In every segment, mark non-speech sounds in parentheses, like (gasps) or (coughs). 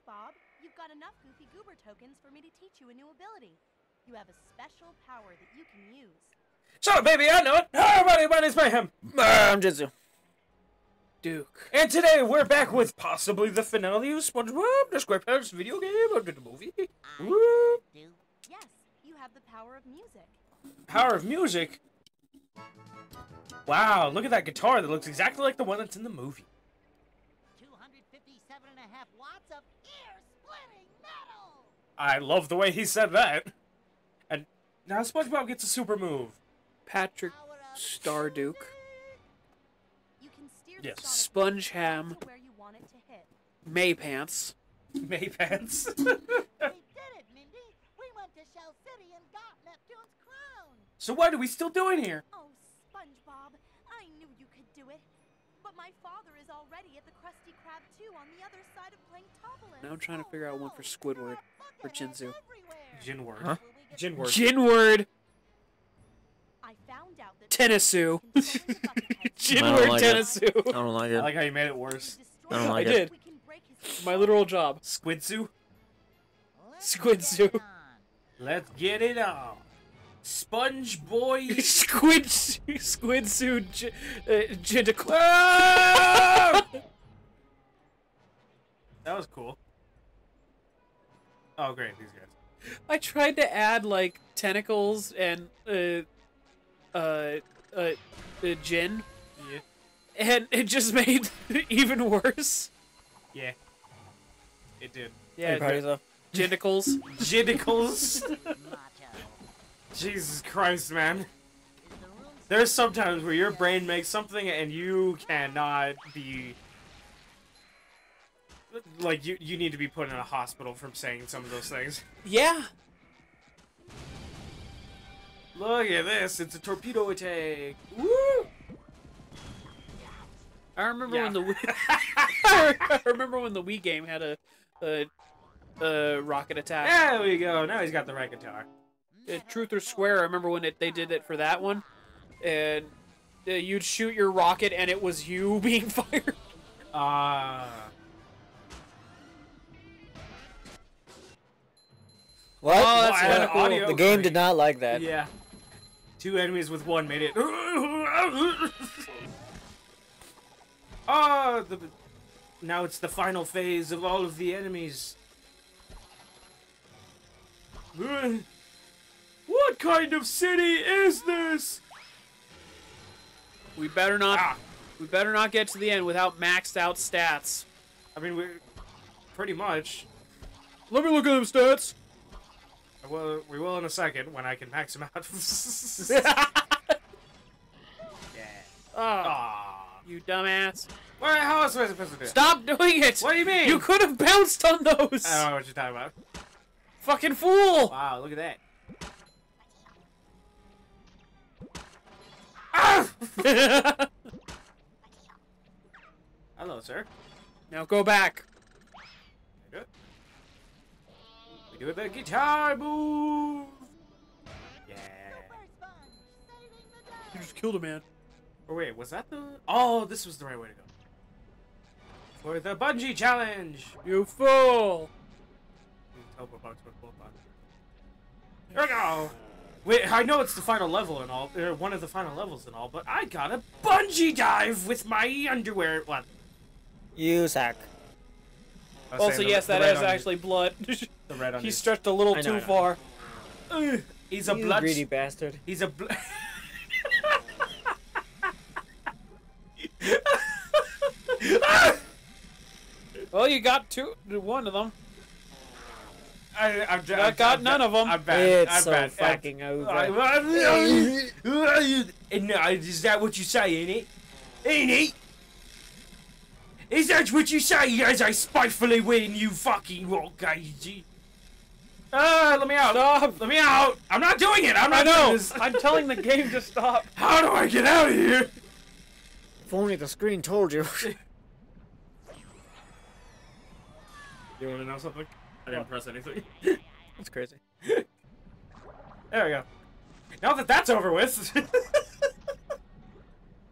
SpongeBob, you've got enough Goofy Goober tokens for me to teach you a new ability. You have a special power that you can use. Shut up, baby, I know it! Hi, everybody, my name's Mayhem. Ah, I'm Jitsu. Duke. And today we're back with possibly the finale of SpongeBob, the SquarePants video game under the movie. Woo! Yes, you have the power of music. Power of music. Wow, look at that guitar that looks exactly like the one that's in the movie. I love the way he said that. And now SpongeBob gets a super move. Patrick Starduke. You can steer Yes. the Sponge ham. where you want it to hit. Maypants. Maypants. (laughs) We did it, Mindy! We went to Shell City and got Neptune's crown! so what are we still doing here? Oh, SpongeBob, I knew you could do it. But my father is already at the Krusty Krab 2 on the other side of Planktopolis. Now I'm trying to oh, figure out one for Squidward. For Jinzu. Jinward. Huh? Jinward. Jinward. I found out that Tennisu. controlling the bucket heads (laughs) Jinward like it. Tennisu. I don't like it. I like how you made it worse. I don't like I bucket, did. we can break his My literal job. Squidsu. Squid soup. Let's get it on. Sponge boy. (laughs) Squid Squid suit j- uh, Jindacle. Ah! that was cool. Oh, great, these guys. I tried to add like tentacles and uh uh uh, uh gin Yeah. and it just made it (laughs) even worse. Yeah. It did. Yeah, though. Jindicles. Jiddicles. (laughs) Jesus Christ, man. There's sometimes where your brain makes something and you cannot be like you you need to be put in a hospital from saying some of those things. Yeah. Look at this, it's a torpedo attack. Woo! I remember Yeah. when the Wii- (laughs) (laughs) I remember when the Wii game had a a, a rocket attack. There we go. Now he's got the right guitar. Uh, Truth or Square. I remember when it, they did it for that one, and uh, you'd shoot your rocket and it was you (laughs) being fired. Ah. What? Oh, that's Well, uh, cool. audio- the game did not like that. Yeah. Two enemies with one made it. (laughs) Ah, the now it's the final phase of all of the enemies. (laughs) What kind of city is this? We better not. Ah, We better not get to the end without maxed out stats. I mean, we're pretty much. Let me look at them stats. Well, we will in a second when I can max them out. (laughs) yeah. Ah, Ah. you dumbass! What? How else was I supposed to do? Stop doing it! What do you mean? You could have bounced on those. I don't know what you're talking about. Fucking fool! Wow, look at that. Hello, sir. now go back. We do it the guitar move. Yeah. You just killed a man. Or wait, was that the? Oh, this was the right way to go. For the bungee challenge. You fool! Bugs with both buttons. Here we go. Wait, I know it's the final level and all, or one of the final levels and all, but I got a bungee dive with my underwear. What? You suck. I was Also, the- yes, the that red is onion- actually blood. (laughs) the red he stretched a little I know, too know. far. Ugh, He's a you blood. greedy bastard. He's a. Bl- (laughs) Well, you got two, one of them. I, I'm, I I'm, got I'm none bad. of 'em. I'm bad. It's I'm so bad. I'm- fucking over. I- And uh, is that what you say, ain't it? Ain't it? Is that what you say as I spitefully win, you fucking rock crazy? Ah, let me out. Stop! Let me out. I'm not doing it. I'm I not doing know! this. (laughs) I'm telling the game to stop. How do I get out of here? If only the screen told you. (laughs) You want to know something? I didn't press anything. (laughs) That's crazy. There we go. Now that that's over with, (laughs)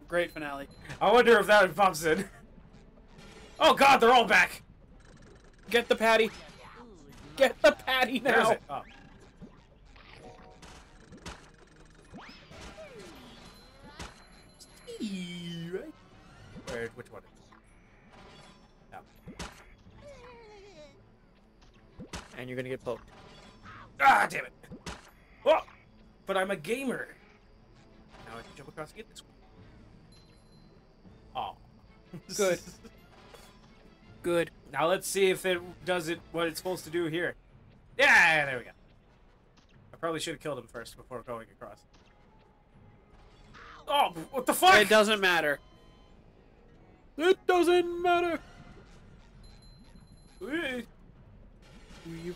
Great finale. I wonder if that pops in. Oh god, they're all back. Get the patty. Get the patty Where is now. it? Oh. Right? Where? Which one? And you're gonna get poked. Ah, damn it! Oh, but I'm a gamer. Now I can jump across and get this one. Oh. Good. (laughs) Good. Now let's see if it does it what it's supposed to do here. Yeah, there we go. I probably should have killed him first before going across. Oh, what the fuck? It doesn't matter. It doesn't matter. Eh.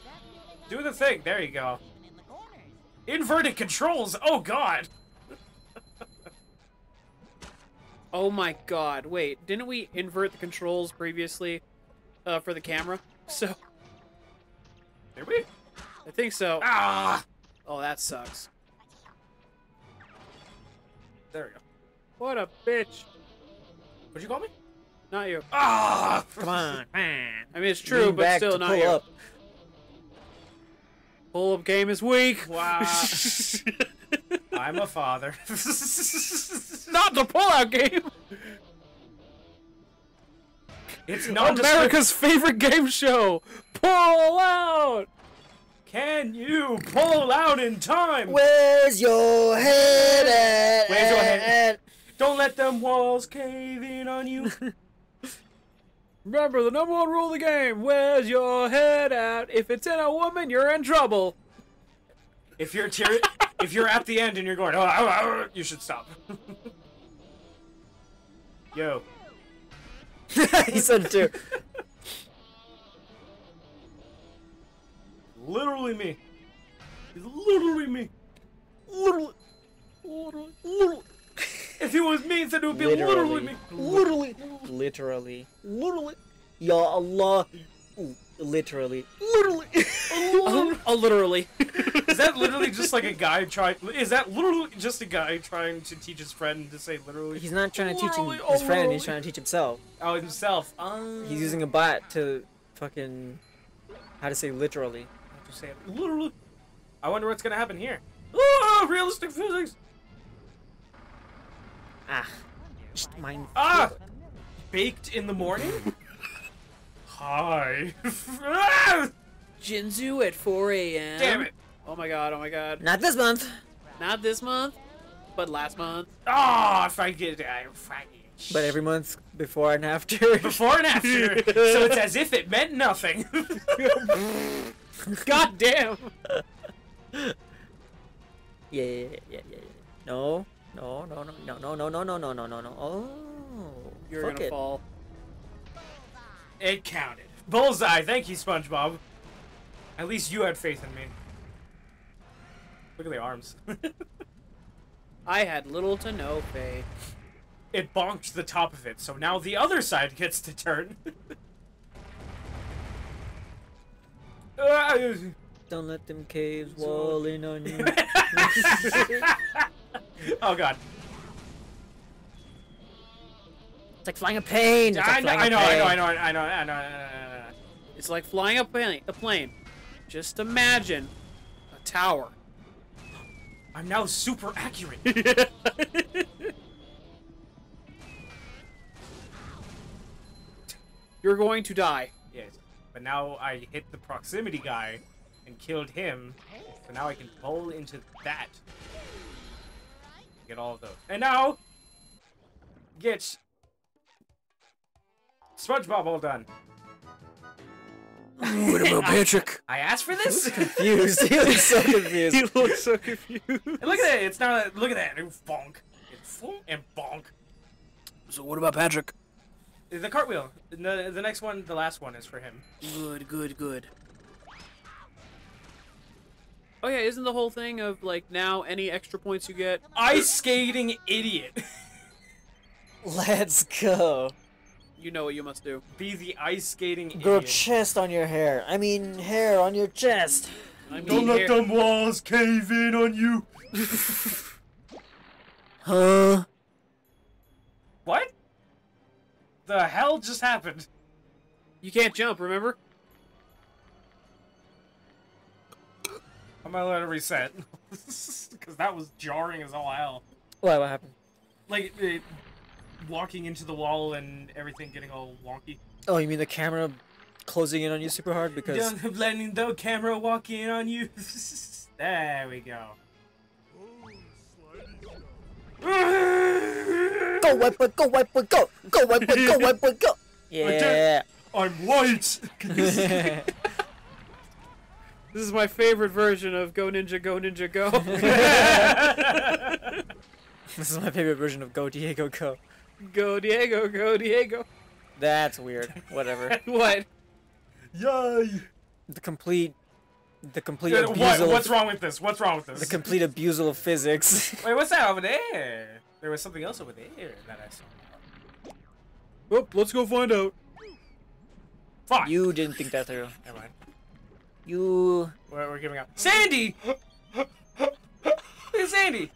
Do the thing. There you go. In the corners. Inverted controls. Oh god. (laughs) Oh my god. Wait, didn't we invert the controls previously uh, for the camera? So, Did we? I think so. Ah. Oh, that sucks. There we go. What a bitch. What'd you call me? Not you. Ah. Come on, man. I mean, it's true, Lean but back still to not pull you. up. Pull up game is weak. Wow. (laughs) I'm a father. not the pull-out game. it's not America's favorite game show. Pull out. Can you pull out in time? Where's your head at? Where's your head? at? Don't let them walls cave in on you. (laughs) Remember the number one rule of the game. Where's your head at? If it's in a woman, you're in trouble. if you're tear- if you're at the end and you're going, oh, oh, oh," you should stop. (laughs) Yo. (laughs) he said it too. Literally me. He's literally me. Literally. Literally. Literally. If it was me, then it would be literally, me. Literally. Literally. Literally. Ya Allah. Ooh, Literally. Literally. Oh, (laughs) oh, literally. Is that literally just like a guy trying? Is that literally just a guy trying to teach his friend to say literally? He's not trying to teach him, his oh, friend, literally. he's trying to teach himself. Oh, himself. Uh, He's using a bot to fucking. How to say literally. How to say it literally. I wonder what's gonna happen here. Oh, realistic physics. Ah. Just mind. Ah, baked in the morning. (laughs) Hi. (laughs) Jinzu at 4 a.m. Damn it. Oh my god, oh my god. Not this month. Not this month, but last month. Oh, if I get I fucking. But every month before and after. (laughs) before and after, so it's as if it meant nothing. God damn. Yeah, yeah, yeah, yeah, yeah. yeah. No, no, no, no, no, no, no, no, no, no, no, no. Oh, You're gonna it. fall. it counted. Bullseye. Thank you, SpongeBob. At least you had faith in me. Look at the arms. I had little to no faith. it bonked the top of it, so now the other side gets to turn. Ah, Don't let them caves wall in on you. (laughs) oh god. It's like flying a plane. It's like I know, flying a I know, I know. I know, I know, I know, I know, I know. It's like flying a plane. A plane. Just imagine a tower. I'm now super accurate. (laughs) You're going to die. yes. But now I hit the proximity guy and killed him. So now I can pull into that. Get all of those. And now get SpongeBob all done. What about (laughs) Patrick? I asked for this. Confused. he was so (laughs) confused. he looks so confused. And look at that. It's not. A, look at that. It's bonk. It's bonk and bonk. So what about Patrick? The cartwheel. The the next one, the last one, is for him. Good, good, good. Oh yeah, isn't the whole thing of like now any extra points you get? Ice skating idiot. (laughs) Let's go. You know what you must do. Be the ice skating Grow idiot. chest on your hair. I mean, hair on your chest. I mean, Don't let here- them walls cave in on you. (laughs) Huh? What? The hell just happened? You can't jump, remember? I'm gonna let it reset. (laughs) Because that was jarring as all hell. Why? What happened? Like, it, walking into the wall and everything getting all wonky. Oh, you mean the camera closing in on you super hard because Don't letting the camera walk in on you. (laughs) there we go. go white boy, go white boy, go, go white boy, go white boy, go. (laughs) Yeah. I'm white. This is my favorite version of Go Ninja Go Ninja Go. (laughs) (laughs) This is my favorite version of Go Diego Go. go Diego, go Diego. That's weird. Whatever. (laughs) What? Yay! The complete, the complete What, abusal. what's of, wrong with this? What's wrong with this? The complete abusal of physics. Wait, what's that over there? There was something else over there that I saw. Oh, let's go find out. Fuck. you didn't think that through. Never mind. You. We're, we're giving up. Sandy. (laughs) It's Sandy.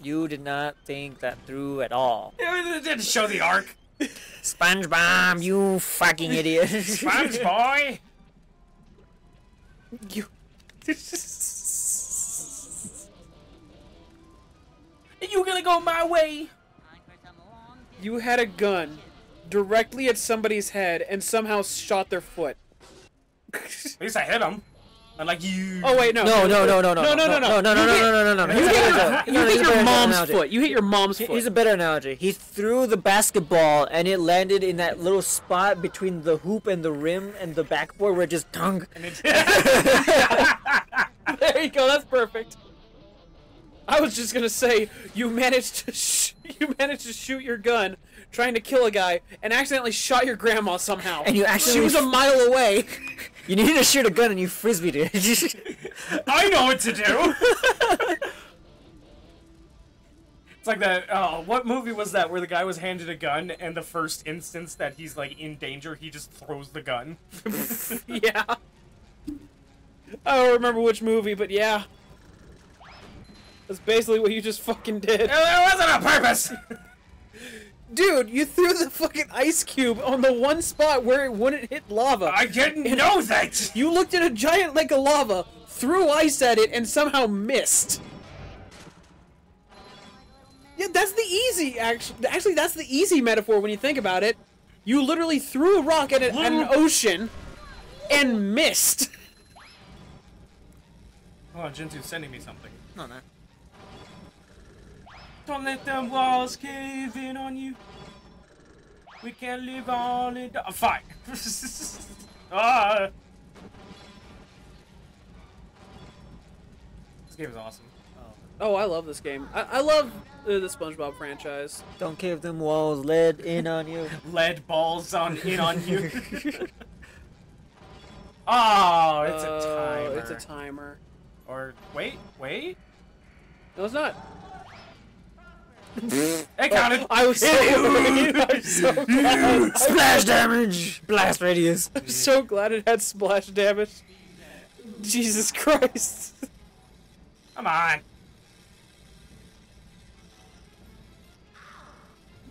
You did not think that through at all. (laughs) It didn't show the arc. SpongeBob, you fucking idiot. (laughs) Sponge boy. You. You gonna go my way? you had a gun directly at somebody's head and somehow shot their foot. At least I hit him. Unlike you. Oh wait, no. No, no, no, no, no, No, no, no, no, no, no, You no, hit- no, no, no, no. You Here's a hit, better your, joke. you No, hit here's a your better mom's analogy. foot. You hit your mom's foot. Here's a better analogy. He threw the basketball and it landed in that little spot between the hoop and the rim and the backboard where it just tung. And it- There you go. That's perfect. I was just gonna say you managed to sh- you managed to shoot your gun trying to kill a guy and accidentally shot your grandma somehow. And you she accidentally was a f- mile away. You needed to shoot a gun and you frisbeed it. (laughs) I know what to do. (laughs) it's like that. Uh, what movie was that where the guy was handed a gun and the first instance that he's like in danger, he just throws the gun. (laughs) yeah. I don't remember which movie, but yeah. That's basically what you just fucking did. It wasn't on purpose. Dude, you threw the fucking ice cube on the one spot where it wouldn't hit lava. I didn't know that. You looked at a giant lake of lava, threw ice at it, and somehow missed. Yeah, that's the easy. Actually, actually, that's the easy metaphor when you think about it. You literally threw a rock at, a, at an ocean and missed. Oh, Jintu's sending me something. no, man. Don't let them walls cave in on you. We can't live all in. Uh, fine. ah. This game is awesome. Oh, I love this game. I, I love uh, the SpongeBob franchise. Don't cave them walls, lead in on you. (laughs) Lead balls on in on you. (laughs) (laughs) oh, it's a Oh, timer. It's a timer. Or wait, wait. No, it's not. It counted. Oh, I was so (laughs) worried. I'm so glad. Splash damage! Blast radius. I'm so glad it had splash damage. Jesus Christ. Come on.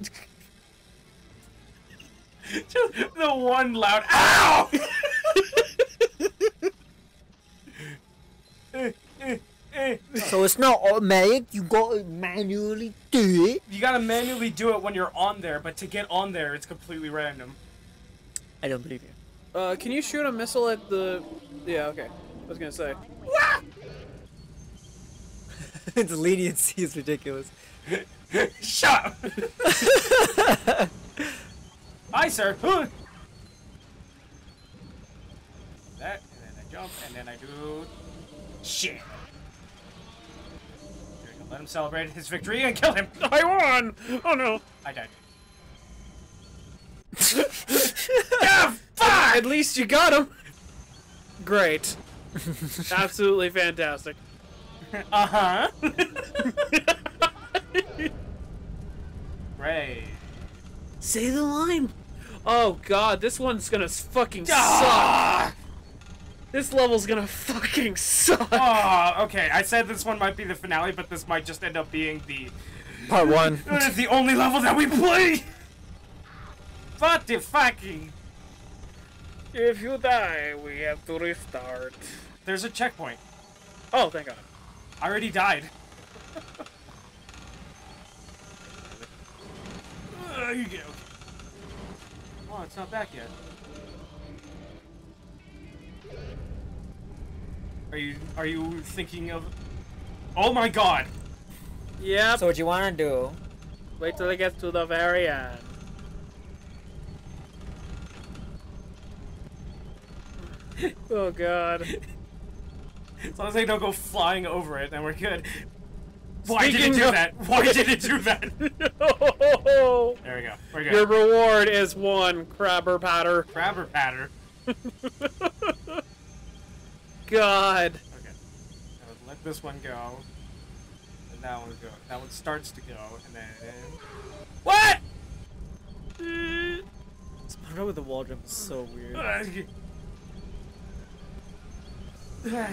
(laughs) Just the one loud ow. (laughs) So it's not automatic, you gotta manually do it. You gotta manually do it when you're on there, but to get on there, it's completely random. I don't believe you. Uh, can you shoot a missile at the? Yeah, okay. I was gonna say. (laughs) the leniency is ridiculous. (laughs) Shut up! (laughs) Hi, sir. Huh. That, and then I jump, and then I do. Shit. There we go. Let him celebrate his victory and kill him. I won! Oh no! I died. (laughs) (laughs) yeah, fuck! At least you got him. Great. (laughs) Absolutely fantastic. Uh huh. Great. Say the line. Oh god, this one's gonna fucking Ah! suck. This level's gonna fucking suck. Oh, okay. I said this one might be the finale, but this might just end up being the Part one. (laughs) the only level that we play. What the fucking? If you die, we have to restart. there's a checkpoint. Oh, thank God. I already died. Uh, (laughs) you get- okay. Oh, it's not back yet. Are you are you thinking of? Oh my God! Yeah. So what you wanna do? Wait till it gets to the very end. (laughs) oh God. As long as they don't go flying over it, then we're good. Why did it do that? Why did it do (laughs) that? no. There we go. We're good. Your reward is one crabber patter. Crabber patter. (laughs) God. Okay. Now let this one go. And that one go. That one starts to go, and then. What? Spider with the wall jump is so weird. Ah,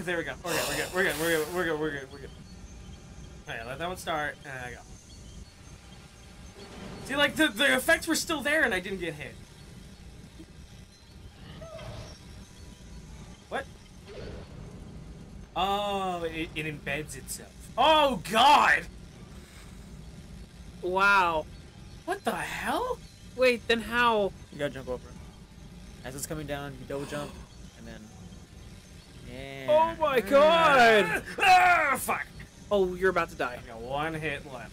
there we go. We're. We're good. We're good. We're good. We're good. We're good. We're good. Alright, let that one start, and I go. See, like the the effects were still there, and I didn't get hit. Oh, it, it embeds itself. Oh God! Wow. What the hell? Wait, then how? You gotta jump over. As it's coming down, you double jump, and then. Yeah. Oh my God. (laughs) Ah, fuck! Oh, you're about to die. I got one hit left.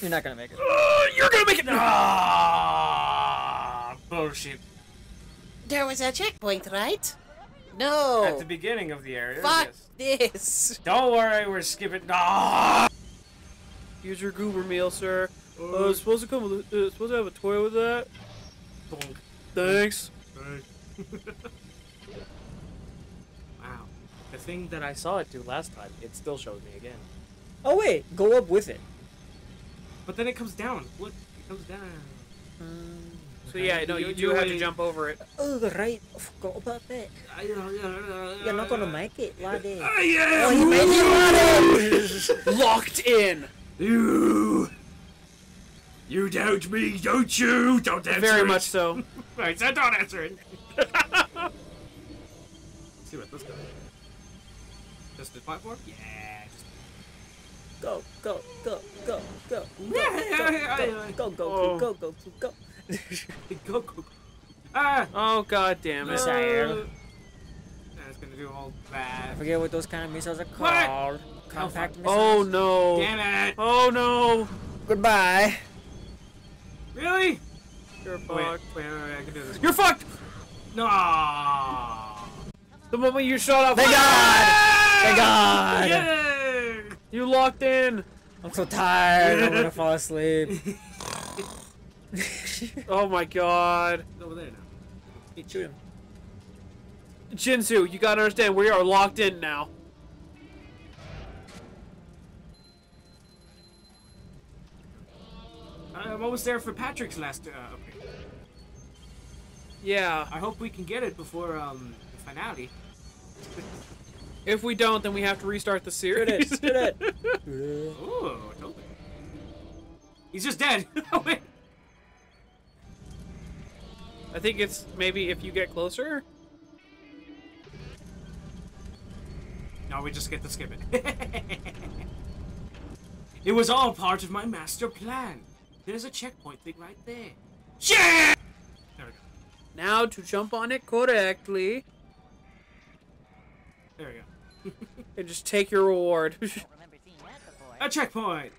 You're not gonna make it. (gasps) you're gonna make it. Ah, bullshit. There was a checkpoint, right? No. At the beginning of the area. Fuck yes. this. Don't worry, we're skipping. Ah! Use your goober meal, sir. Uh, it's supposed to come with. Uh, supposed to have a toy with that. Bonk. Thanks. (laughs) wow. The thing that I saw it do last time, it still shows me again. Oh wait, go up with it. But then it comes down. Look, it comes down. So yeah, no, you You- do you have to jump over it. Oh right, I forgot about that. You're not gonna make it, laddie. Eh? I am. Oh, you made it, laddie. Eh? (laughs) Locked in. You. You doubt me, don't you? Don't answer Very it. much so. (laughs) Right, so don't answer it. Let's (laughs) see what this does. Just the platform? Yeah. Just... Go, go, go, go, go. Yeah, yeah, yeah, yeah. Go, go, Oh. go, go, go, go. Go, go, go. Ah! Oh god damn it. Missile. Uh, That's gonna do all I bad. forget what those kind of missiles are called. What? called. Compact missiles. Oh no. Damn it! Oh no. Goodbye. Really? You're fucked. wait, wait, wait, I can do this. You're fucked. No! The moment you shut up. Thank God! Thank God! Yay! You locked in. I'm so tired. I'm gonna (laughs) fall asleep. (laughs) Oh my god. It's over there now. Hey, Shoot him. Jinsu, you gotta understand, we are locked in now. I'm almost there for Patrick's last uh, upgrade. Yeah. I hope we can get it before um the finale. (laughs) If we don't, then we have to restart the Shoot it. series. It. (laughs) Ooh, totally. He's just dead. Oh, wait. I think it's maybe if you get closer. No, we just get to skip it. it was all part of my master plan. There's a checkpoint thing right there. Shit! There we go. Now to jump on it correctly There we go. (laughs) and just take your reward. Don't remember seeing that before. A checkpoint.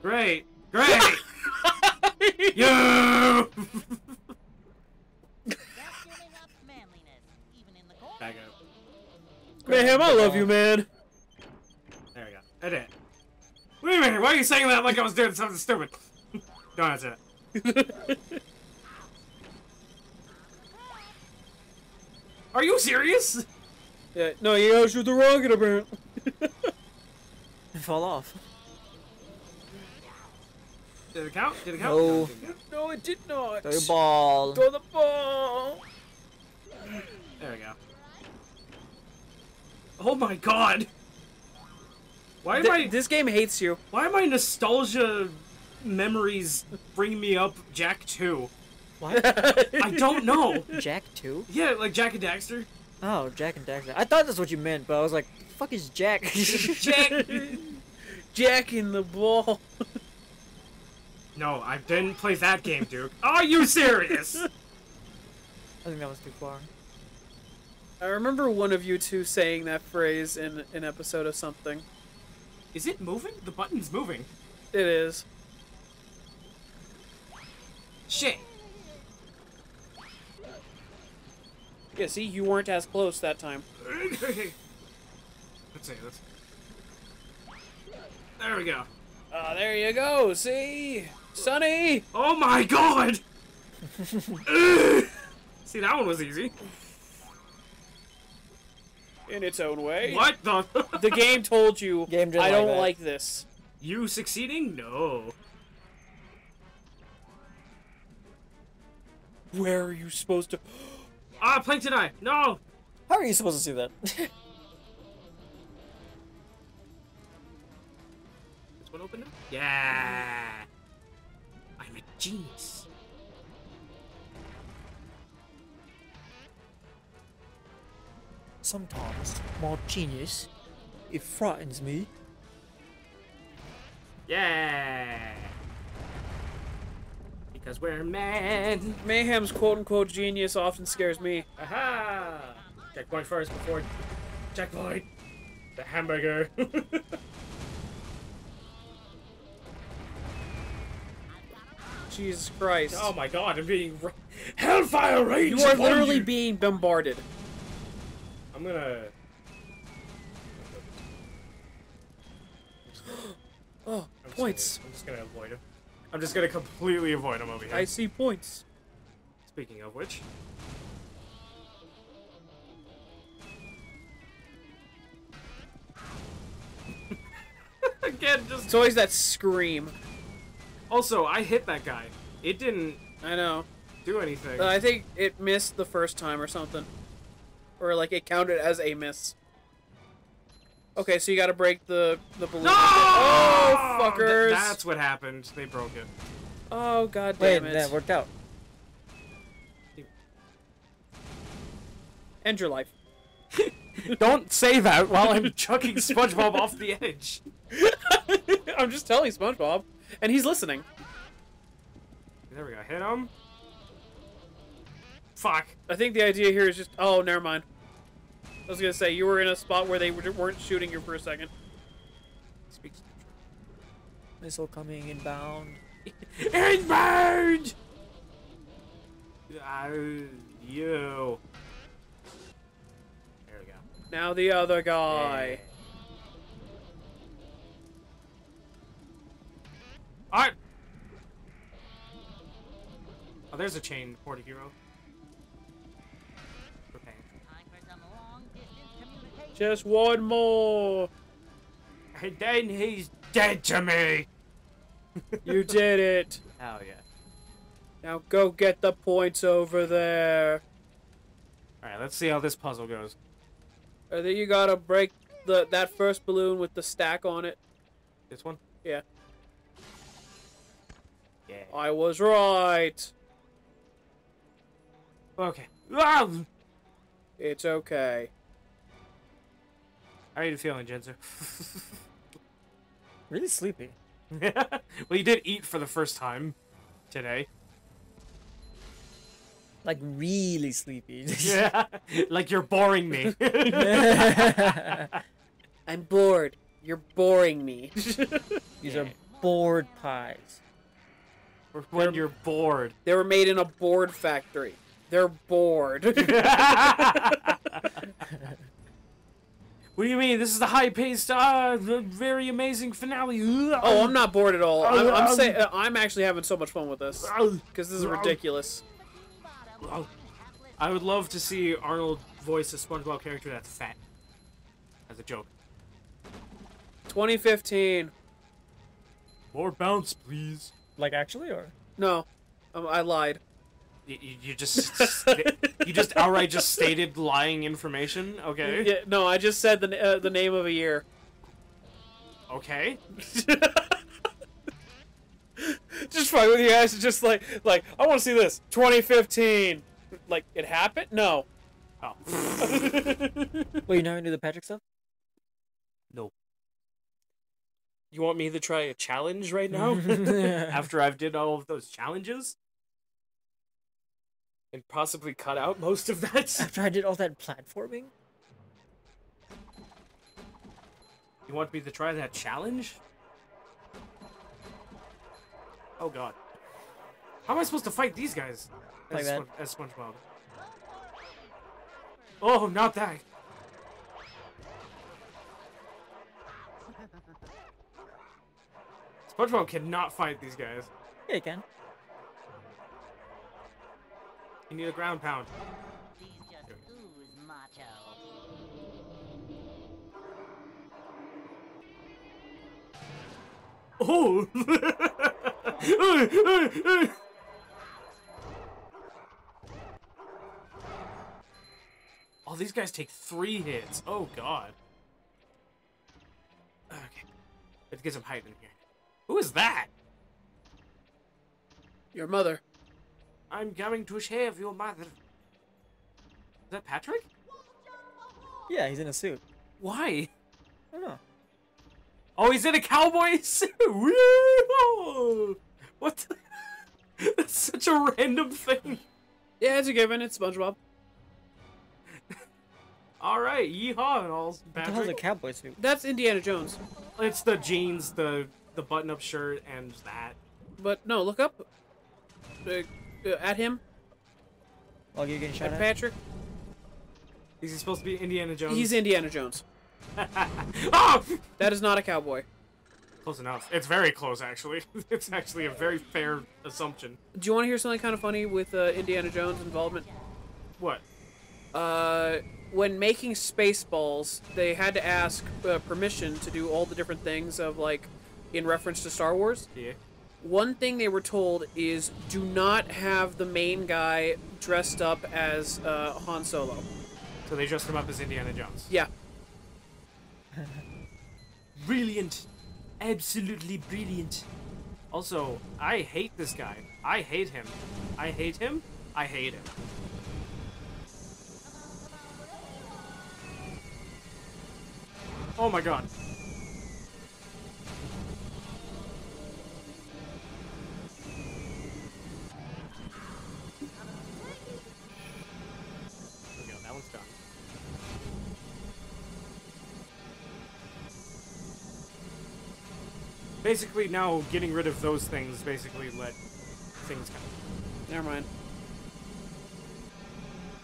(laughs) Great. Great. (laughs) you. That's giving up manliness, even in the cold. Back up. Mayhem, I love you, man. There we go. I did. it. Wait a minute. Why are you saying that like I was doing something stupid? (laughs) Don't answer that. (laughs) Are you serious? Yeah, no, you gotta shoot the rocket apparently. Fall off. Did it count? Did it count? No. Did it count? no, it did not. Throw your ball. Throw the ball. There we go. Oh my god! Why am Th- I this game hates you. why am I nostalgia memories bring me up Jak 2? What? (laughs) I don't know. Jak 2? Yeah, like Jak and Daxter. Oh, Jak and Daxter. I thought that's what you meant, but I was like, the fuck is Jack? (laughs) Jack. (laughs) Jack in the ball. No, I didn't play that game, Duke. (laughs) Are you serious? (laughs) I think that was too far. I remember one of you two saying that phrase in an episode of something. Is it moving? The button's moving. It is. Shit. Yeah, see, you weren't as close that time. (laughs) Let's see. Let's. There we go. Ah, there you go. See, Sonny. Oh my god! (laughs) See, that one was easy. In its own way. What the? (laughs) The game told you. Game didn't I don't that. like this. you succeeding? No. Where are you supposed to? (gasps) Ah, Plankton Eye! No! How are you supposed to see that? (laughs) This one open now? Yeah! Genius. Sometimes, my genius, it frightens me. Yeah! Because we're men! Mayhem's quote unquote genius often scares me. Aha! Checkpoint first before. Checkpoint! The hamburger! (laughs) Jesus Christ. oh my god, I'm being. Hellfire rage! you are literally you! being bombarded. I'm gonna. (gasps) Oh, I'm points. Gonna, I'm just gonna avoid him. I'm just gonna completely avoid him over here. I see points. Speaking of which. (laughs) Again, just. It's always that scream. Also, I hit that guy. It didn't I know. do anything. Uh, I think it missed the first time or something. Or like it counted as a miss. Okay, so you gotta break the the balloon. no! Oh, fuckers! Th- that's what happened. They broke it. Oh god Wait, it! that worked out. End your life. (laughs) Don't say that while I'm chucking (laughs) SpongeBob off the edge. (laughs) I'm just telling SpongeBob, and he's listening. There we go. Hit him. Fuck. I think the idea here is just. Oh, never mind. I was gonna say you were in a spot where they were- weren't shooting you for a second. Speaks. Missile coming inbound. (laughs) Inbound! Uh, you. There we go. Now the other guy. Alright. Oh, there's a chain, Porta Hero. Okay. For some long-distance. Just one more. And then he's dead to me! (laughs) You did it. Hell yeah. Now go get the points over there. Alright, let's see how this puzzle goes. Uh, I think you gotta break the that first balloon with the stack on it. This one? Yeah. Yeah. I was right. Okay. Ah! It's okay. How are you feeling, Jenser? (laughs) Really sleepy. (laughs) well, you did eat for the first time today. Like really sleepy. (laughs) Yeah. like you're boring me. I'm bored. You're boring me. These are bored pies. When you're bored. they were made in a board factory. They're bored. (laughs) (laughs) What do you mean? This is the high-paced, uh, the very amazing finale. oh, I'm not bored at all. I'm, I'm saying uh, I'm actually having so much fun with this uh, because this is uh, ridiculous. oh. I would love to see Arnold voice a SpongeBob character that's fat. As a joke. 2015. More bounce, please. Like actually, or No, um, I lied. You, you, you just you just outright just stated lying information. Okay. Yeah, no, I just said the uh, the name of a year. Okay. (laughs) just fucking with you guys. Just like, like I want to see this. 2015. Like it happened? No. Oh. (laughs) Wait, you know how to do the Patrick stuff? no. You want me to try a challenge right now? (laughs) After I've did all of those challenges? And possibly cut out most of that? (laughs) After I did all that platforming? You want me to try that challenge? Oh god. How am I supposed to fight these guys? Like as, that. Spon- as SpongeBob. Oh, not that. SpongeBob cannot fight these guys. Yeah, you can. You need a ground pound. These just ooze macho. Oh! (laughs) oh, these guys take three hits. Oh, God. Okay. Let's get some height in here. Who is that? Your mother. I'm coming to shave your mother. Is that Patrick? Yeah, he's in a suit. Why? I don't know. Oh, he's in a cowboy (laughs) suit. Woo! What? (laughs) That's such a random thing. Yeah, it's a given. It's SpongeBob. (laughs) All right, yeehaw and all, What the hell's a cowboy suit? That's Indiana Jones. It's the jeans, the the button-up shirt, and that. But no, look up. Uh, uh, at him. While you're getting shot At at? Patrick. Is he supposed to be Indiana Jones? He's Indiana Jones. oh! (laughs) That is not a cowboy. Close enough. It's very close, actually. (laughs) It's actually a very fair assumption. Do you want to hear something kind of funny with uh, Indiana Jones involvement? What? Uh, when making Spaceballs, they had to ask uh, permission to do all the different things of like, in reference to Star Wars. Yeah. One thing they were told is do not have the main guy dressed up as uh, Han Solo. So they dressed him up as Indiana Jones. Yeah, (laughs) Brilliant. Absolutely brilliant. Also, I hate this guy. I hate him. I hate him. I hate him. Oh my god. Basically, now getting rid of those things basically let things come. never mind.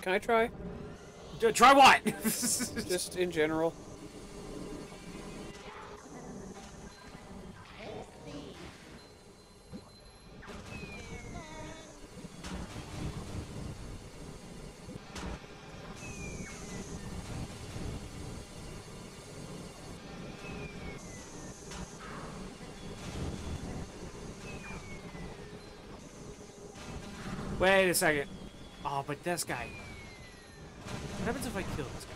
Can I try? D- try what? (laughs) Just in general. Wait a second. Oh, but this guy. What happens if I kill this guy?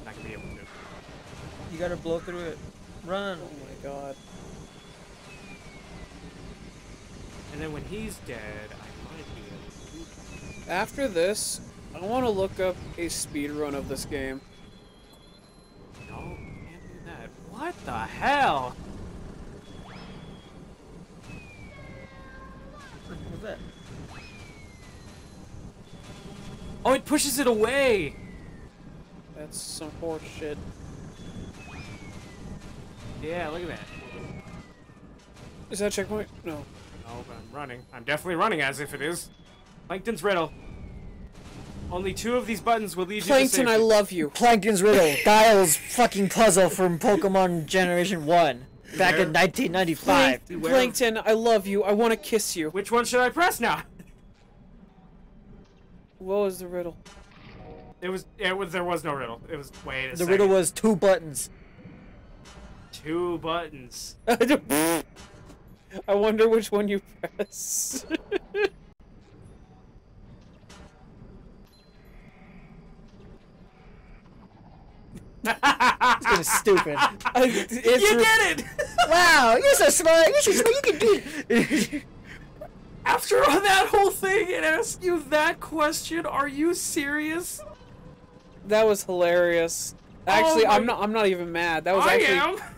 I'm not gonna be able to. You gotta blow through it. Run. Oh my god. And then when he's dead, I might be able to do. After this, I want to look up a speed run of this game. No, can't do that. What the hell? Pushes it away. That's some horse shit. Yeah, look at that. Is that a checkpoint? No. No, but I'm running. I'm definitely running as if it is. Plankton's riddle. Only two of these buttons will lead you to Plankton, I love you. Plankton's Riddle, (laughs) Dial's fucking puzzle from Pokemon Generation 1. Back in 1995. Beware. Plankton, I love you. I want to kiss you. Which one should I press now? What was the riddle? It was. It was. There was no riddle. It was. Wait a The second. riddle was two buttons. two buttons. (laughs) I wonder which one you press. It's kind of stupid. (laughs) It's you did it! wow, you're so smart. You're so smart. You can do it. (laughs) After all that whole thing and ask you that question, are you serious? That was hilarious. Actually, Oh I'm not. I'm not even mad. That was I actually. am. (laughs)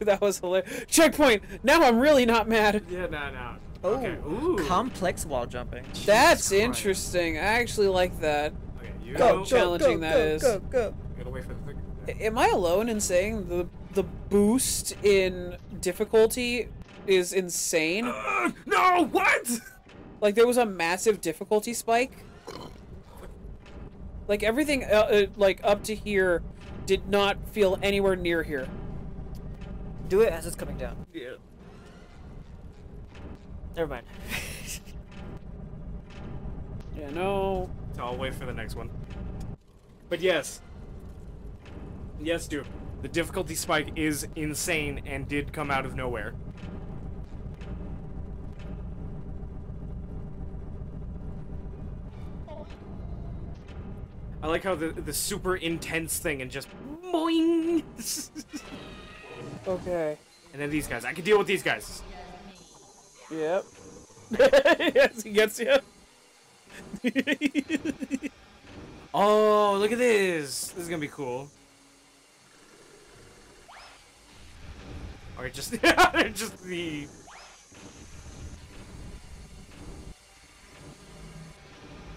That was hilarious. Checkpoint. Now I'm really not mad. Yeah, no, no. Oh, Okay. Ooh. complex wall jumping. That's Christ. interesting. I actually like that. Okay, you Go, go. challenging that is. Go, go. Gotta wait for the thing. Am I alone in saying the the boost in difficulty is insane? Uh, (gasps) no, what? Like there was a massive difficulty spike. Like everything, uh, uh, like up to here, did not feel anywhere near here. Do it as it's coming down. Yeah. Never mind. (laughs) Yeah, no. So I'll wait for the next one. But yes. Yes, dude. The difficulty spike is insane and did come out of nowhere. I like how the the super intense thing and just boing. (laughs) Okay. and then these guys. I can deal with these guys. Yep. (laughs) yes, he gets you. (laughs) Oh, look at this. This is gonna be cool. Or just, just the.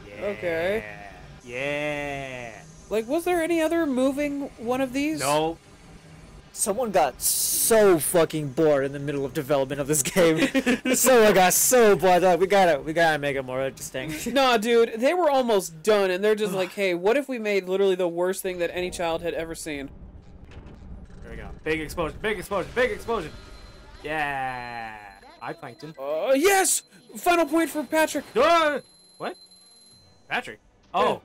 Yeah. Okay. Yeah. like, was there any other moving one of these? No. Someone got so fucking bored in the middle of development of this game. (laughs) Someone got so bored. Like, we gotta, we gotta make it more interesting. (laughs) Nah, dude, they were almost done, and they're just like, hey, what if we made literally the worst thing that any child had ever seen? There we go. Big explosion. Big explosion. Big explosion. Yeah. I plankton. Uh, yes! Final point for Patrick! Uh, what? Patrick. Oh.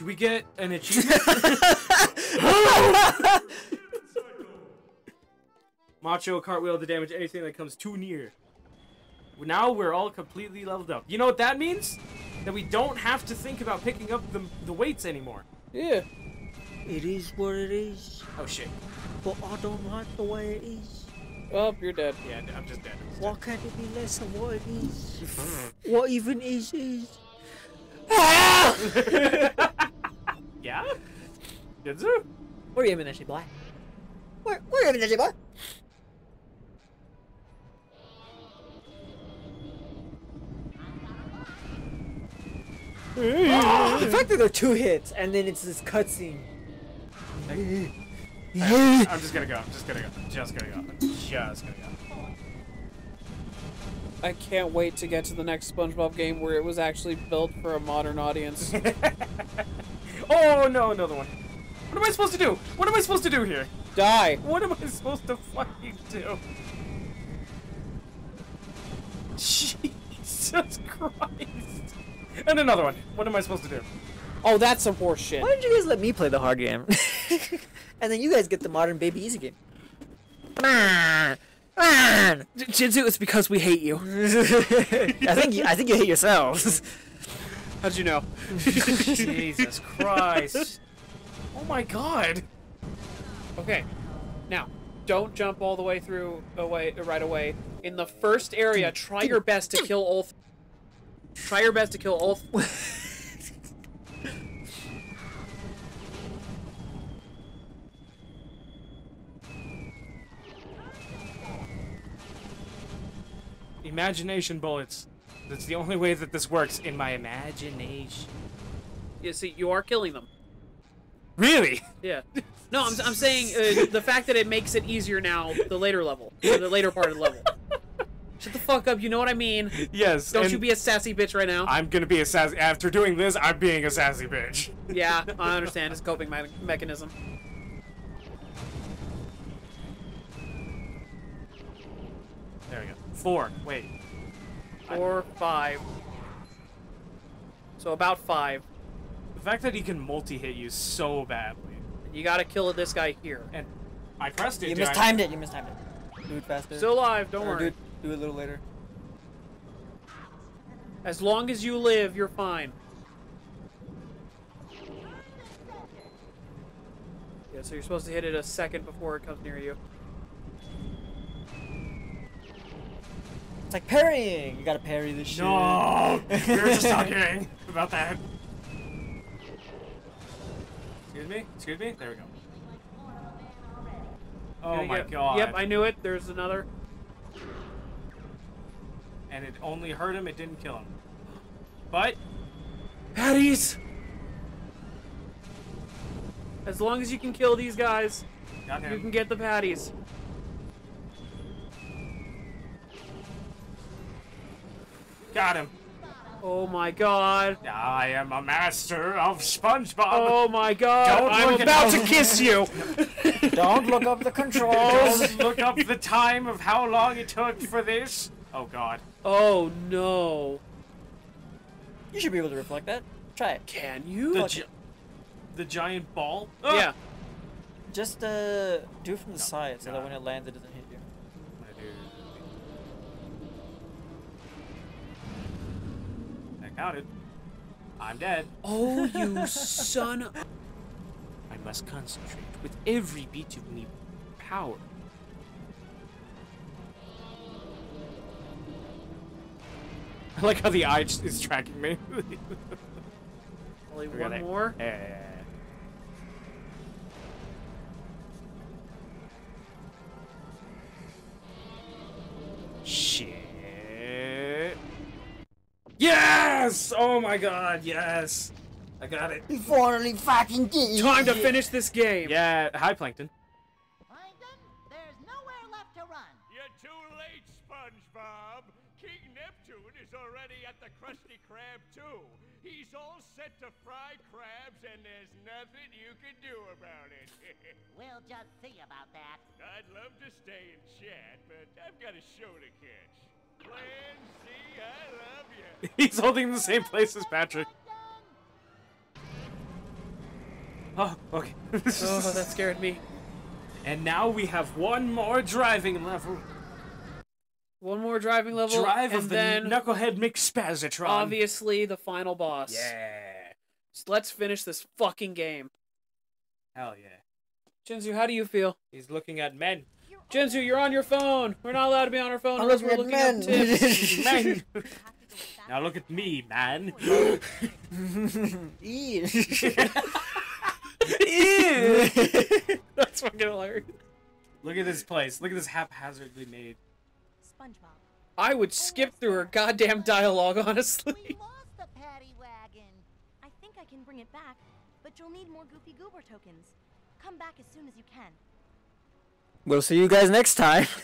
Do we get an achievement? (laughs) (laughs) Macho cartwheel to damage anything that comes too near. Now we're all completely leveled up. You know what that means? That we don't have to think about picking up the, the weights anymore. Yeah. it is what it is, Oh shit. but I don't like the way it is. Oh, you're dead. Yeah, I'm just dead. I'm just Why can't it be less of what it is? what even is is? Dead. (laughs) yeah? Did you? Where are you aiming that shit, boy? Where, where are you aiming that shit, boy? the fact that they're two hits and then it's this cutscene. (laughs) I'm just gonna go. I'm just gonna go. I'm just gonna go. I'm just gonna go. I can't wait to get to the next SpongeBob game where it was actually built for a modern audience. (laughs) oh no, another one. What am I supposed to do? What am I supposed to do here? Die! What am I supposed to fucking do? Jesus Christ! And another one. What am I supposed to do? Oh, that's some horse shit. Why didn't you guys let me play the hard game? (laughs) and then you guys get the modern baby easy game. Come on! Come on! Jinzu, it's because we hate you. (laughs) I think you, I think you hate yourselves. How'd you know? Jesus Christ! Oh my God! Okay, now don't jump all the way through away right away. In the first area, try your best to kill all. Th- try your best to kill all. Th- Imagination bullets. That's the only way that this works in my imagination. you see, you are killing them. Really? Yeah. No, I'm, I'm saying uh, (laughs) the fact that it makes it easier now, the later level, the later part of the level. Shut the fuck up. You know what I mean. Yes. Don't you be a sassy bitch right now. I'm gonna be a sassy. After doing this, I'm being a sassy bitch. Yeah, I understand. It's coping me- mechanism. There we go. Four. Wait. Four, five. So about five. The fact that he can multi-hit you so badly. You gotta kill this guy here. And I pressed it. You did I- mistimed it. You mistimed it. Do it faster. Still alive, don't Or worry. Do, do it a little later. As long as you live, you're fine. Yeah, so you're supposed to hit it a second before it comes near you. It's like parrying. You gotta parry this shit. No, we were just (laughs) talking about that. Excuse me. Excuse me. There we go. Oh my yep, god. Yep, I knew it. There's another. and it only hurt him. It didn't kill him. But Patties! As long as you can kill these guys, you can get the patties. Got him. Oh my god. I am a master of SpongeBob. Oh my god. Don't I'm look at about to kiss you. (laughs) Don't look up the controls. Don't look up the time of how long it took for this. Oh god. Oh no. you should be able to reflect that. Try it. Can you? The, gi- the giant ball. Ah! yeah. Just uh, do it from the side so that when it lands, it doesn't hit. I counted. I'm dead. Oh, (laughs) you son. of- I must concentrate with every beat of me power. I like how the eye is tracking me. Only (laughs) one it. more. Yeah. Shit. Yes! Oh my god, yes! I got it. Finally fucking did it. Time to finish this game. Yeah, hi Plankton. Plankton, there's nowhere left to run. You're too late, SpongeBob. King Neptune is already at the Krusty Krab too. He's all set to fry crabs, and there's nothing you can do about it. (laughs) We'll just see about that. I'd love to stay and chat, but I've got a show to catch. Plan C, I love you. He's holding the same place as Patrick. Oh, okay. (laughs) Oh, that scared me. and now we have one more driving level. One more driving level. Drive and of the then Knucklehead McSpazatron. obviously the final boss. Yeah. So let's finish this fucking game. Hell yeah. Jinzu, how do you feel? He's looking at men. Jinzu, you're on your phone. We're not allowed to be on our phone unless we're looking looking at up tips. (laughs) Men. You have to go with that. now look at me, man. (laughs) Eee. (laughs) That's fucking hilarious. look at this place. Look at this haphazardly made. SpongeBob. I would skip through her goddamn dialogue, honestly. We lost the Patty Wagon. I think I can bring it back, but you'll need more Goofy Goober tokens. Come back as soon as you can. We'll see you guys next time. (laughs)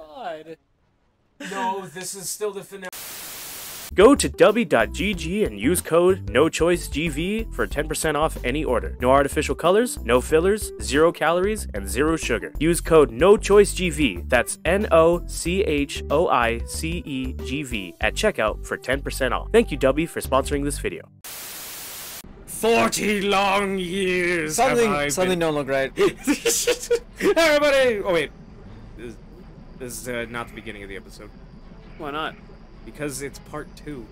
Oh my god. No, this is still the finale. Go to w.gg and use code NOCHOICEGV for 10% off any order. No artificial colors, no fillers, zero calories, and zero sugar. Use code NOCHOICEGV, that's N O C H O I C E G V, at checkout for 10% off. Thank you, W, for sponsoring this video. 40 long years. something, something don't look right. (laughs) Everybody! Oh, wait. This, this is uh, not the beginning of the episode. Why not? Because it's part two.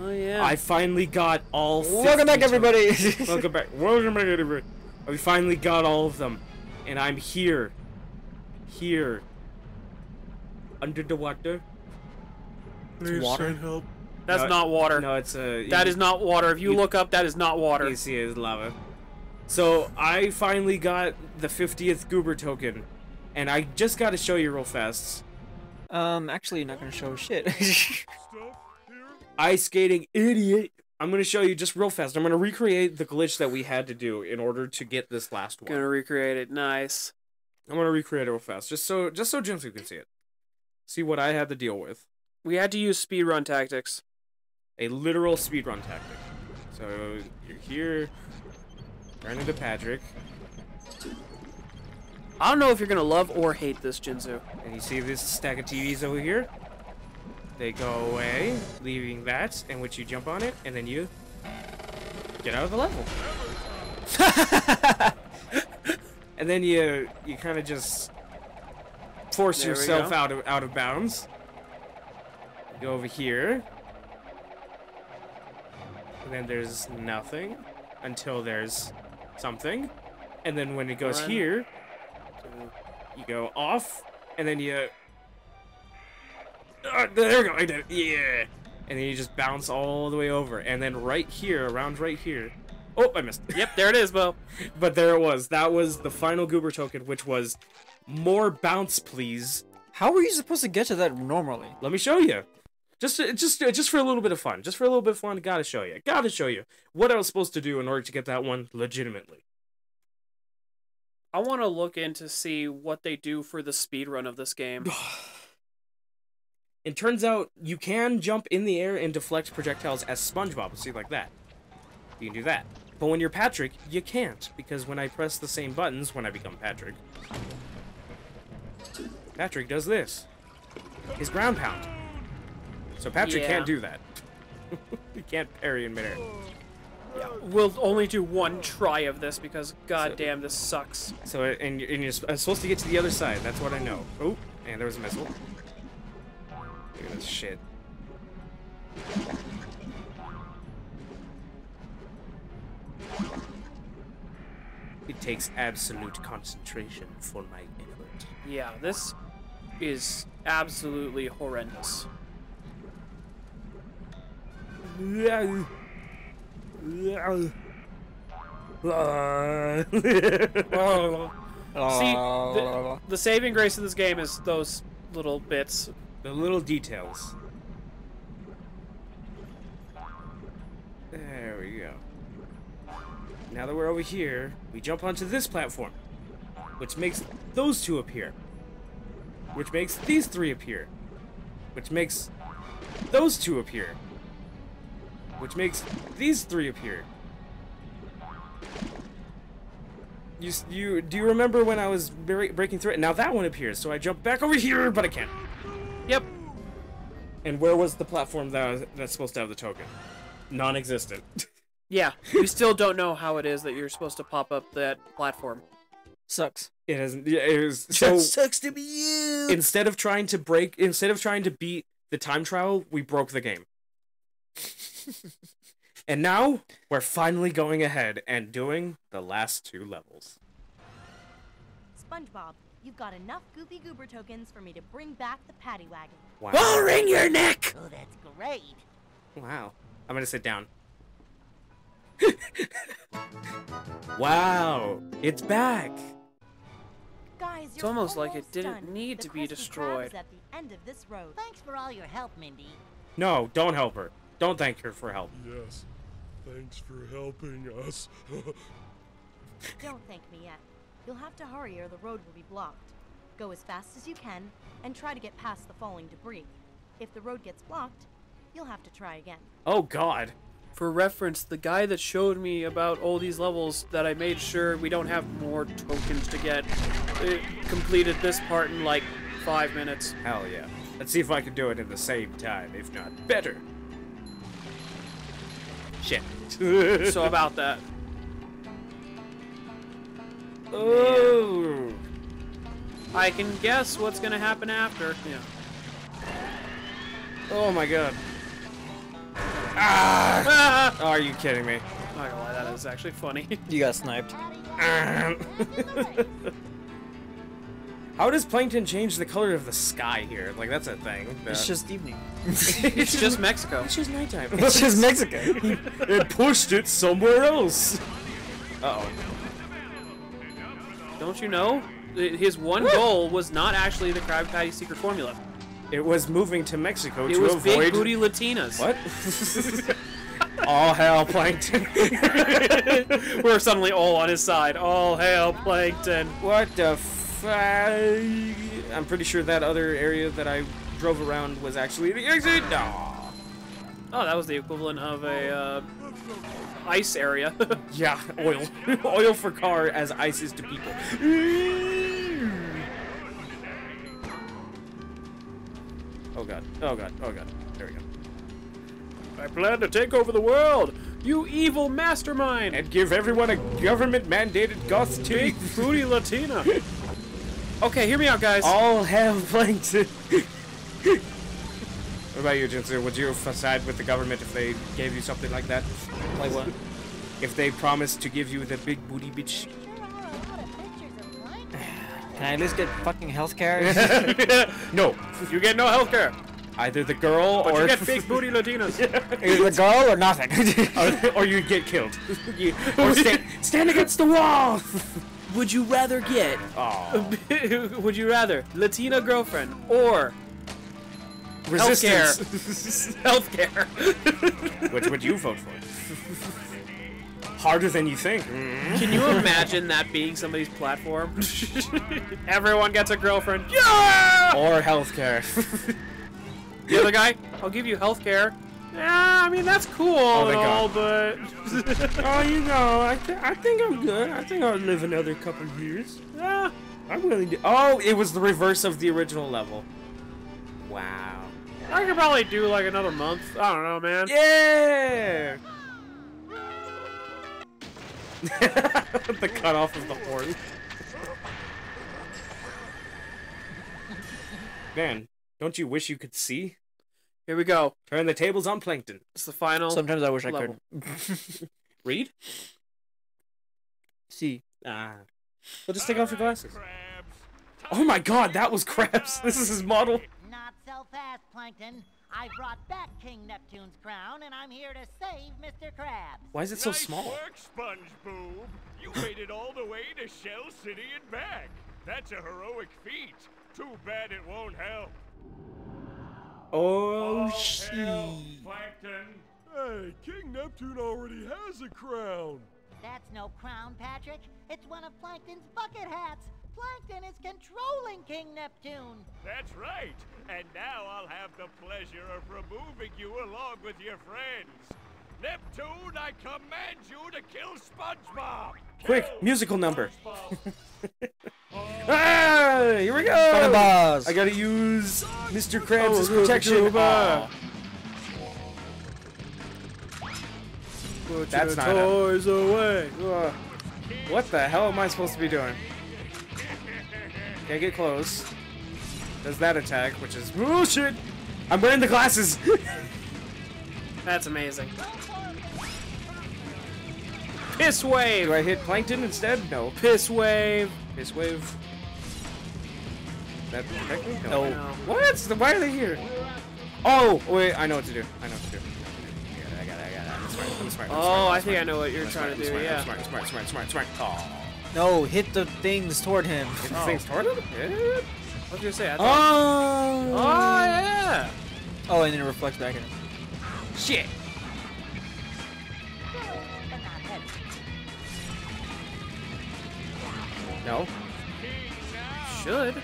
Oh yeah. I finally got all. Welcome back, everybody. (laughs) Welcome back. Welcome back, everybody. We finally got all of them, and I'm here, here, under the water. It's water. help. That's No, not water. No, it's a. That is not water. If you, you- look up, that is not water. You see, it's lava. So I finally got the 50th Goober token, and I just got to show you real fast. Um, actually, you're not gonna show shit. (laughs) Ice skating idiot. I'm gonna show you just real fast. I'm gonna recreate the glitch that we had to do in order to get this last one. Gonna recreate it. Nice. I'm gonna recreate it real fast, just so just so Jinsu can see it. See what I had to deal with. We had to use speedrun tactics. A literal speedrun tactic. So you're here, run into Patrick, I don't know if you're gonna love or hate this Jinzu. and you see this stack of TVs over here. They go away, leaving that, in which you jump on it, and then you get out of the level. (laughs) and then you you kind of just force There yourself out of out of bounds. Go over here. And then there's nothing until there's something. and then when it goes Run. here, you go off, and then you. Ah, there we go. I did it. Yeah. And then you just bounce all the way over, and then right here, around right here. Oh, I missed. Yep, there it is, Bo. (laughs) But there it was. That was the final goober token, which was more bounce, please. How were you supposed to get to that normally? Let me show you. Just, uh, just, uh, just for a little bit of fun. Just for a little bit of fun. Gotta show you. Gotta show you what I was supposed to do in order to get that one legitimately. I want to look in to see what they do for the speed run of this game. (sighs) It turns out you can jump in the air and deflect projectiles as SpongeBob. See, like that. You can do that. But when you're Patrick, you can't because when I press the same buttons when I become Patrick, Patrick does this. His ground pound. So Patrick Yeah. can't do that. (laughs) he can't parry in midair. Yeah, We'll only do one try of this because goddamn this sucks. So and, you're- and you're uh, supposed to get to the other side. That's what I know. Oh, and there was a missile. Look at this shit. It takes absolute concentration for my effort. Yeah, this is absolutely horrendous. See, the, (laughs) the saving grace of this game is those little bits. the little details. There we go. Now that we're over here, we jump onto this platform, which makes those two appear, which makes these three appear, which makes those two appear, which makes these three appear. You, you do you remember when I was breaking through it? Now that one appears, so I jump back over here, but I can't. Yep. And where was the platform that was, that's supposed to have the token? Non-existent. (laughs) Yeah, we still don't know how it is that you're supposed to pop up that platform. Sucks. It hasn't. yeah, It was so. sucks to be you. instead of trying to break, instead of trying to beat the time trial, we broke the game. (laughs) and now we're finally going ahead and doing the last two levels. SpongeBob, you've got enough Goofy Goober tokens for me to bring back the Patty Wagon. Wow. I'll wring your neck. Oh, that's great. Wow. I'm gonna sit down. (laughs) wow, it's back. Guys, It's you're almost like it didn't done. need The to be Krusty Krab destroyed. is at the end of this road. Thanks for all your help, Mindy. No, don't help her. Don't thank her for help. Yes. Thanks for helping us. (laughs) Don't thank me yet. You'll have to hurry or the road will be blocked. Go as fast as you can and try to get past the falling debris. If the road gets blocked, you'll have to try again. Oh God. For reference, the guy that showed me about all these levels that I made sure we don't have more tokens to get uh, completed this part in like five minutes. Hell yeah. Let's see if I can do it in the same time, if not better. Shit. (laughs) So about that. oh. I can guess what's gonna happen after. Yeah. Oh my god. Ah! Ah! (laughs) Are you kidding me? I'm not gonna lie, that is actually funny. You got sniped. (laughs) How does plankton change the color of the sky here? Like that's a thing. It's Uh, just evening. (laughs) it's just Mexico. it's just nighttime. (laughs) It's just Mexico. (laughs) it pushed it somewhere else. Uh oh. Don't you know? His one goal was not actually the Krabby Patty secret formula. It was moving to Mexico It to was avoid big booty Latinas. What? All hell, plankton. We're suddenly all on his side. All hail Plankton. what the fuck? I'm pretty sure that other area that I drove around was actually the exit. No. Oh, that was the equivalent of a uh, ice area. (laughs) Yeah, oil. (laughs) oil for car as ice is to people. Oh god. Oh god. Oh god. There we go. I plan to take over the world. You evil mastermind. And give everyone a government mandated goth big teeth. booty Latina. (laughs) okay, hear me out, guys. All have plankton. what about you, Jinsu? Would you side with the government if they gave you something like that? Like what? If they promised to give you the big booty bitch? (sighs) Can I at least get fucking healthcare? (laughs) no, You get no healthcare, either the girl but or you get big booty Latinas. (laughs) Either the girl or nothing? (laughs) or, or you get killed. Or sta- stand against the wall. Would you rather get? (laughs) Would you rather Latina girlfriend or resistance. (laughs) healthcare? Which would you vote for? Harder than you think. Can you imagine that being somebody's platform? (laughs) Everyone gets a girlfriend. Yeah. Or healthcare. The other guy, I'll give you healthcare. Yeah, I mean that's cool Oh, and thank all, but (laughs) oh, you know, I, th- I think I'm good. I think I'll live another couple years. yeah. I'm willing to. Oh, it was the reverse of the original level. Wow. I could probably do like another month. I don't know, man. Yeah. (laughs) the cutoff of the horn. Man, don't you wish you could see? Here we go. Turn the tables on plankton. It's the final. Sometimes I wish I level. could. (laughs) Read? See. Ah. Well, just take off your glasses. Oh my god, that was Krabs. (laughs) This is his model. Not so fast, Plankton. I brought back King Neptune's crown, and I'm here to save Mr. Krabs. Why is it so nice small? work, SpongeBob. You (laughs) made it all the way to Shell City and back. That's a heroic feat. Too bad it won't help. Oh, All shit. Plankton. Hey, King Neptune already has a crown. That's no crown, Patrick. It's one of Plankton's bucket hats. Plankton is controlling King Neptune. That's right. And now I'll have the pleasure of removing you along with your friends. Neptune, I command you to kill SpongeBob. Quick, musical number. (laughs) (laughs) Ah, here we go. Fucking. I gotta use Mr. Krabs' Oh, protection. Oh. Put That's your not a- toys away. Ugh. What the hell am I supposed to be doing? Can't get close. Does that attack, which is oh shit! I'm wearing the glasses. (laughs) That's amazing. Piss wave. Do I hit plankton instead? No. Piss wave. Piss wave. That protect me? No. No. What? Why are they here? Oh wait, I know what to do. I know what to do. I got it. I got it. I got it. I'm smart. I'm smart. I'm Oh, smart, I I'm think I know what you're I'm trying smart, to do. Yeah. Smart, smart, smart, smart, smart, smart. Oh. No, hit the things toward him. Hit the things toward him? Yeah. I was gonna say. I thought. Oh. Oh yeah. Oh, and then it reflects back at him. Shit. No. Should.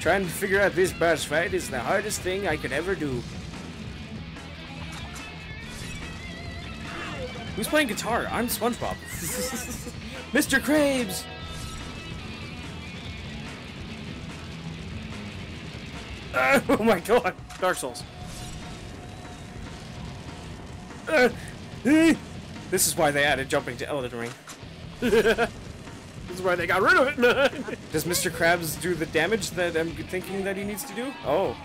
Trying to figure out this boss fight is the hardest thing I could ever do. Who's playing guitar? I'm SpongeBob. (laughs) Mr. Krabs! (laughs) Oh my god. Dark Souls. Uh, (laughs) this is why they added jumping to Elden Ring. (laughs) This is why they got rid of it. (laughs) Does Mr. Krabs do the damage that I'm thinking that he needs to do? Oh.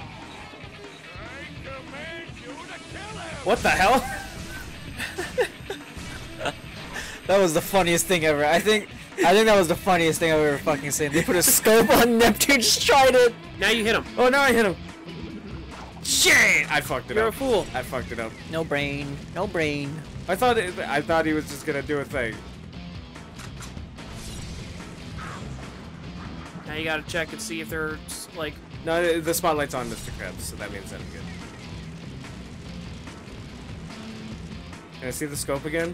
I command you to kill him. What the hell? (laughs) That was the funniest thing ever. I think I think that was the funniest thing I've ever fucking seen. They put a scope on Neptune's trident. now you hit him. Oh, now I hit him. Shit! I fucked it up. You're a fool. I fucked it up. No brain. No brain. I thought it, I thought he was just gonna do a thing. Now you gotta check and see if there's like. No, the spotlight's on Mr. Krabs, so that means that I'm good. Can I see the scope again?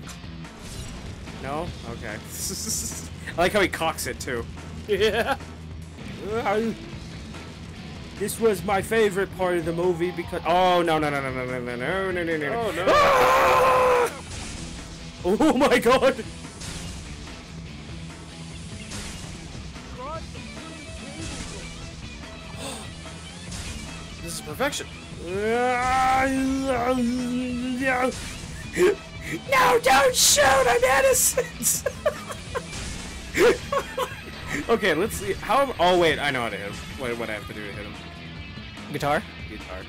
No? Okay. I like how he cocks it too. Yeah. This was my favorite part of the movie because oh no no no no no no no no no no no Oh no. Ah! Oh my god! Perfection. No, don't shoot! I'm innocent. okay, let's see. How? am- Oh wait, I know how to hit him. What, what I have to do to hit him? Guitar? Guitar.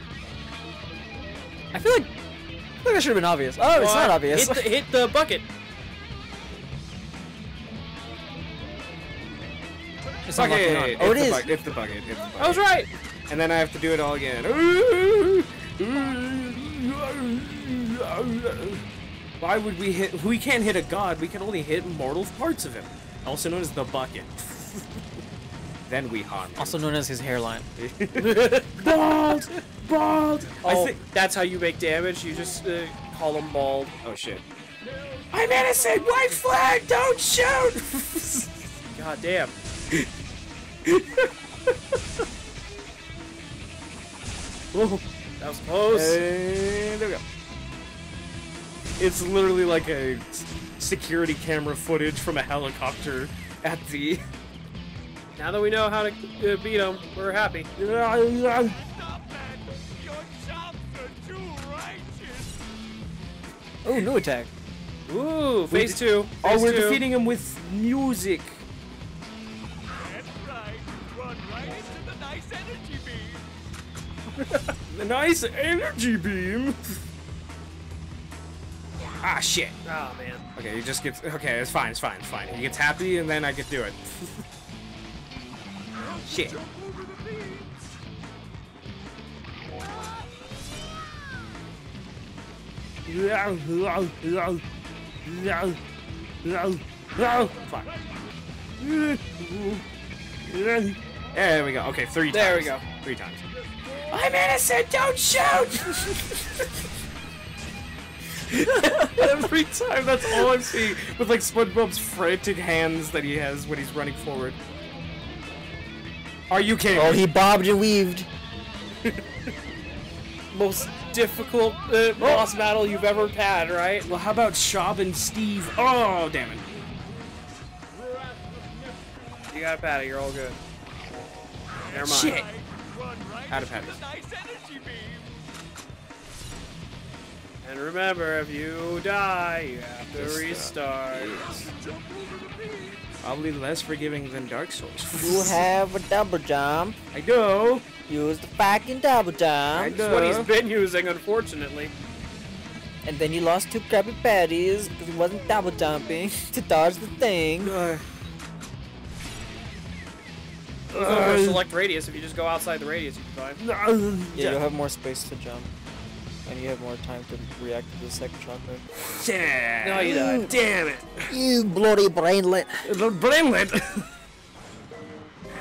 I feel like I feel like that should have been obvious. Oh, it's Well, not obvious. Hit the, hit the bucket. It's not locking on. Oh, it it's is. The bu- it's the bucket. It's the bucket. I was right. And then I have to do it all again. Why would we hit? We can't hit a god. We can only hit mortal parts of him, also known as the bucket. (laughs) then we harm. him. Also known as his hairline. (laughs) bald, bald. Oh, I think. that's how you make damage. You just uh, call him bald. Oh shit. I'm innocent. White flag. Don't shoot. (laughs) God damn. Whoa. That was close. And there we go. It's literally like a security camera footage from a helicopter at the. (laughs) Now that we know how to uh, beat him, we're happy. Stop that! Your chops are too righteous! Oh, new attack. Ooh, phase two. Oh, we're two. defeating him with music. (laughs) nice energy beam. ah, shit. Oh man. Okay, he just gets. Okay, it's fine, it's fine, it's fine. He gets happy, and then I get do it. (laughs) shit. Fine. There we go. Okay, three times. There we go. Three times. I'm innocent. Don't shoot. Every time, that's all I'm seeing with like SpongeBob's frantic hands that he has when he's running forward. Are you kidding? Oh, he bobbed and weaved. (laughs) Most difficult uh, boss battle you've ever had, right? Well, how about Shab and Steve? Oh, damn it. You got a patty. You're all good. Never mind. Shit. Run right Out of into habit. the nice energy beam. And remember, if you die, you have to Just, uh, restart. Probably less forgiving than Dark Souls. You have a double jump. I do. Use the fucking double I jump. do. That's what he's been using, unfortunately. And then he lost two Krabby Patties because he wasn't double jumping (laughs) to dodge the thing. Uh, There's select radius. If you just go outside the radius, you can climb. Yeah, you'll have more space to jump. And you have more time to react to the second shockwave. Damn. No, you died. Damn it. You bloody brainlet. (laughs) The brainlet.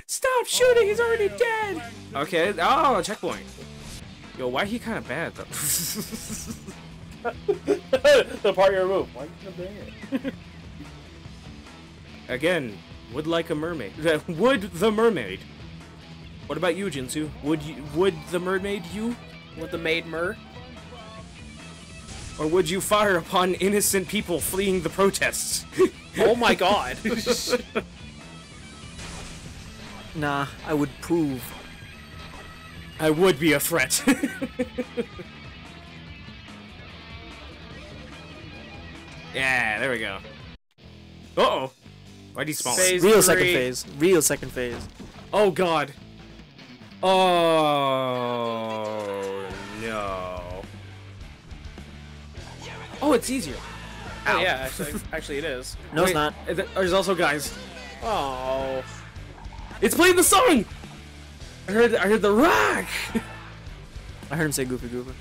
Stop shooting. He's already dead. Okay. Oh, checkpoint. Yo, why he kind of bad though? (laughs) the part you removed. Why you (laughs) Again, would like a mermaid. (laughs) Would the mermaid? What about you, Jinsu? Would you? Would the mermaid you? With the maid mer? Or would you fire upon innocent people fleeing the protests? (laughs) Oh my god. (laughs) Nah, I would prove. I would be a threat. yeah, there we go. Uh oh. Why'd he spawn? Phase Real second phase. Real second phase. Oh god. Oh no. Oh, it's easier. Oh, yeah, (laughs) actually, actually it is. No, Wait, it's not. th- oh, There's also guys. Oh. It's playing the song. I heard. I heard the rock. I heard him say goofy goofy.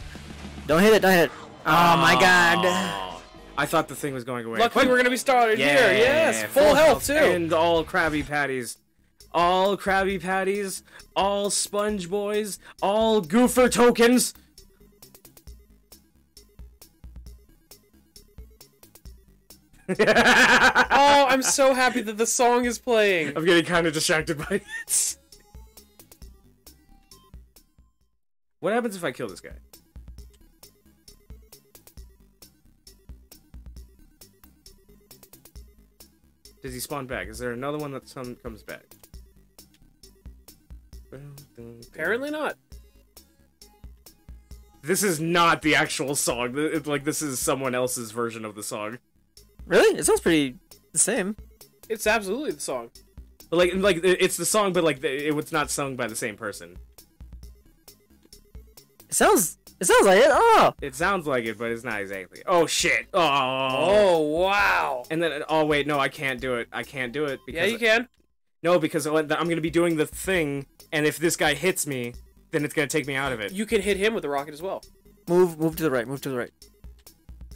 Don't hit it, don't hit it. Oh my god. Oh. I thought the thing was going away. Luckily, we're gonna be started Yeah, here. Yes, full, health too. And all Krabby Patties. All Krabby Patties. All Sponge Boys. All Goofer tokens. (laughs) oh, I'm so happy that the song is playing. I'm getting kind of distracted by it. (laughs) What happens if I kill this guy? Does he spawn back? Is there another one that some comes back? Apparently not. This is not the actual song. It's like this is someone else's version of the song. Really? It sounds pretty the same. It's absolutely the song. But like, like it's the song, but like the- it was not sung by the same person. It sounds it sounds like it. Oh. It sounds like it, but it's not exactly. Oh shit! Oh. Oh wow. And then, oh wait, no, I can't do it. I can't do it because Yeah, you can. No, because I'm gonna be doing the thing, and if this guy hits me, then it's gonna take me out of it. You can hit him with the rocket as well. Move, move to the right. Move to the right.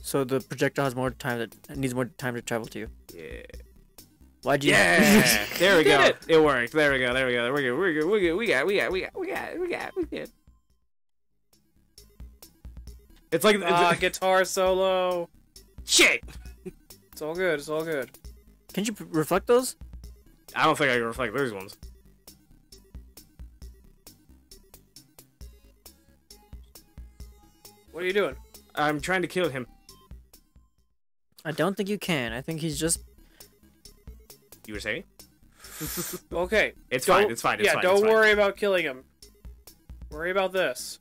So the projectile has more time that needs more time to travel to you. Yeah. Why'd you? Yeah. there we (laughs) go. it. It. worked. There we go. There we go. We're good. We're good. We're good. We got. We got. We got. We got. We got. We good. It's like Ah, guitar solo. shit. It's all good. It's all good. Can you p- reflect those? I don't think I can reflect those ones. What are you doing? I'm trying to kill him. I don't think you can. I think he's just. You were saying? Okay. It's don't- fine. It's fine. It's yeah, fine. don't it's fine. worry about killing him. Worry about this.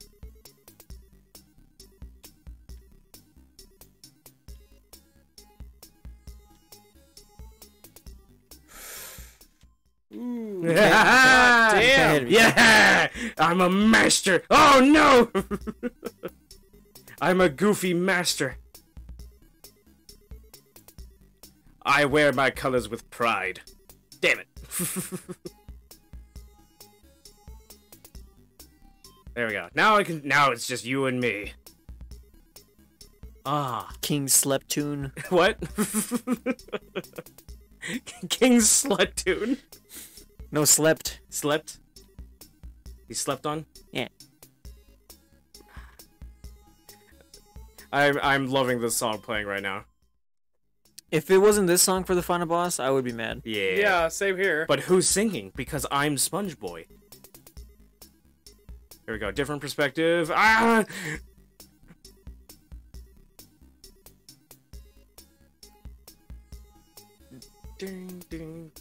Ooh, (laughs) Yeah. damn. Yeah, I'm a master. Oh no! (laughs) I'm a goofy master. I wear my colors with pride. Damn it. (laughs) there we go. Now I can. Now it's just you and me. Ah, King Sleptune. what? (laughs) King Slut Tune. No, slept. Slept? He slept on? Yeah. I'm I'm loving this song playing right now. If it wasn't this song for the final boss, I would be mad. Yeah. Yeah, same here. But who's singing? Because I'm Sponge Boy. Here we go. Different perspective. Ah! Ding, ding.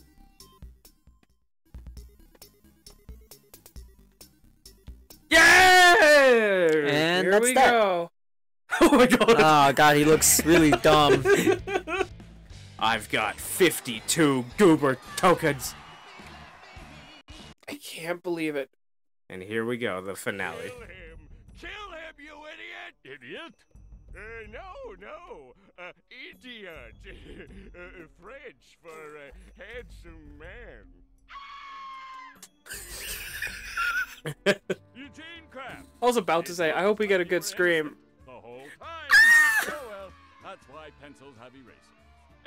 Yeah! And here that's we that. go. (laughs) Oh my god. (laughs) Oh god, he looks really dumb. (laughs) I've got 52 goober tokens. I can't believe it. And here we go, the finale. Kill him! Kill him, you idiot! Idiot? Uh, no, no. Uh, idiot. (laughs) uh, French for uh, handsome man. (laughs) Eugene Kraft. I was about to say, I hope we get a good scream. The whole time. (coughs) oh well, that's why pencils have erasers.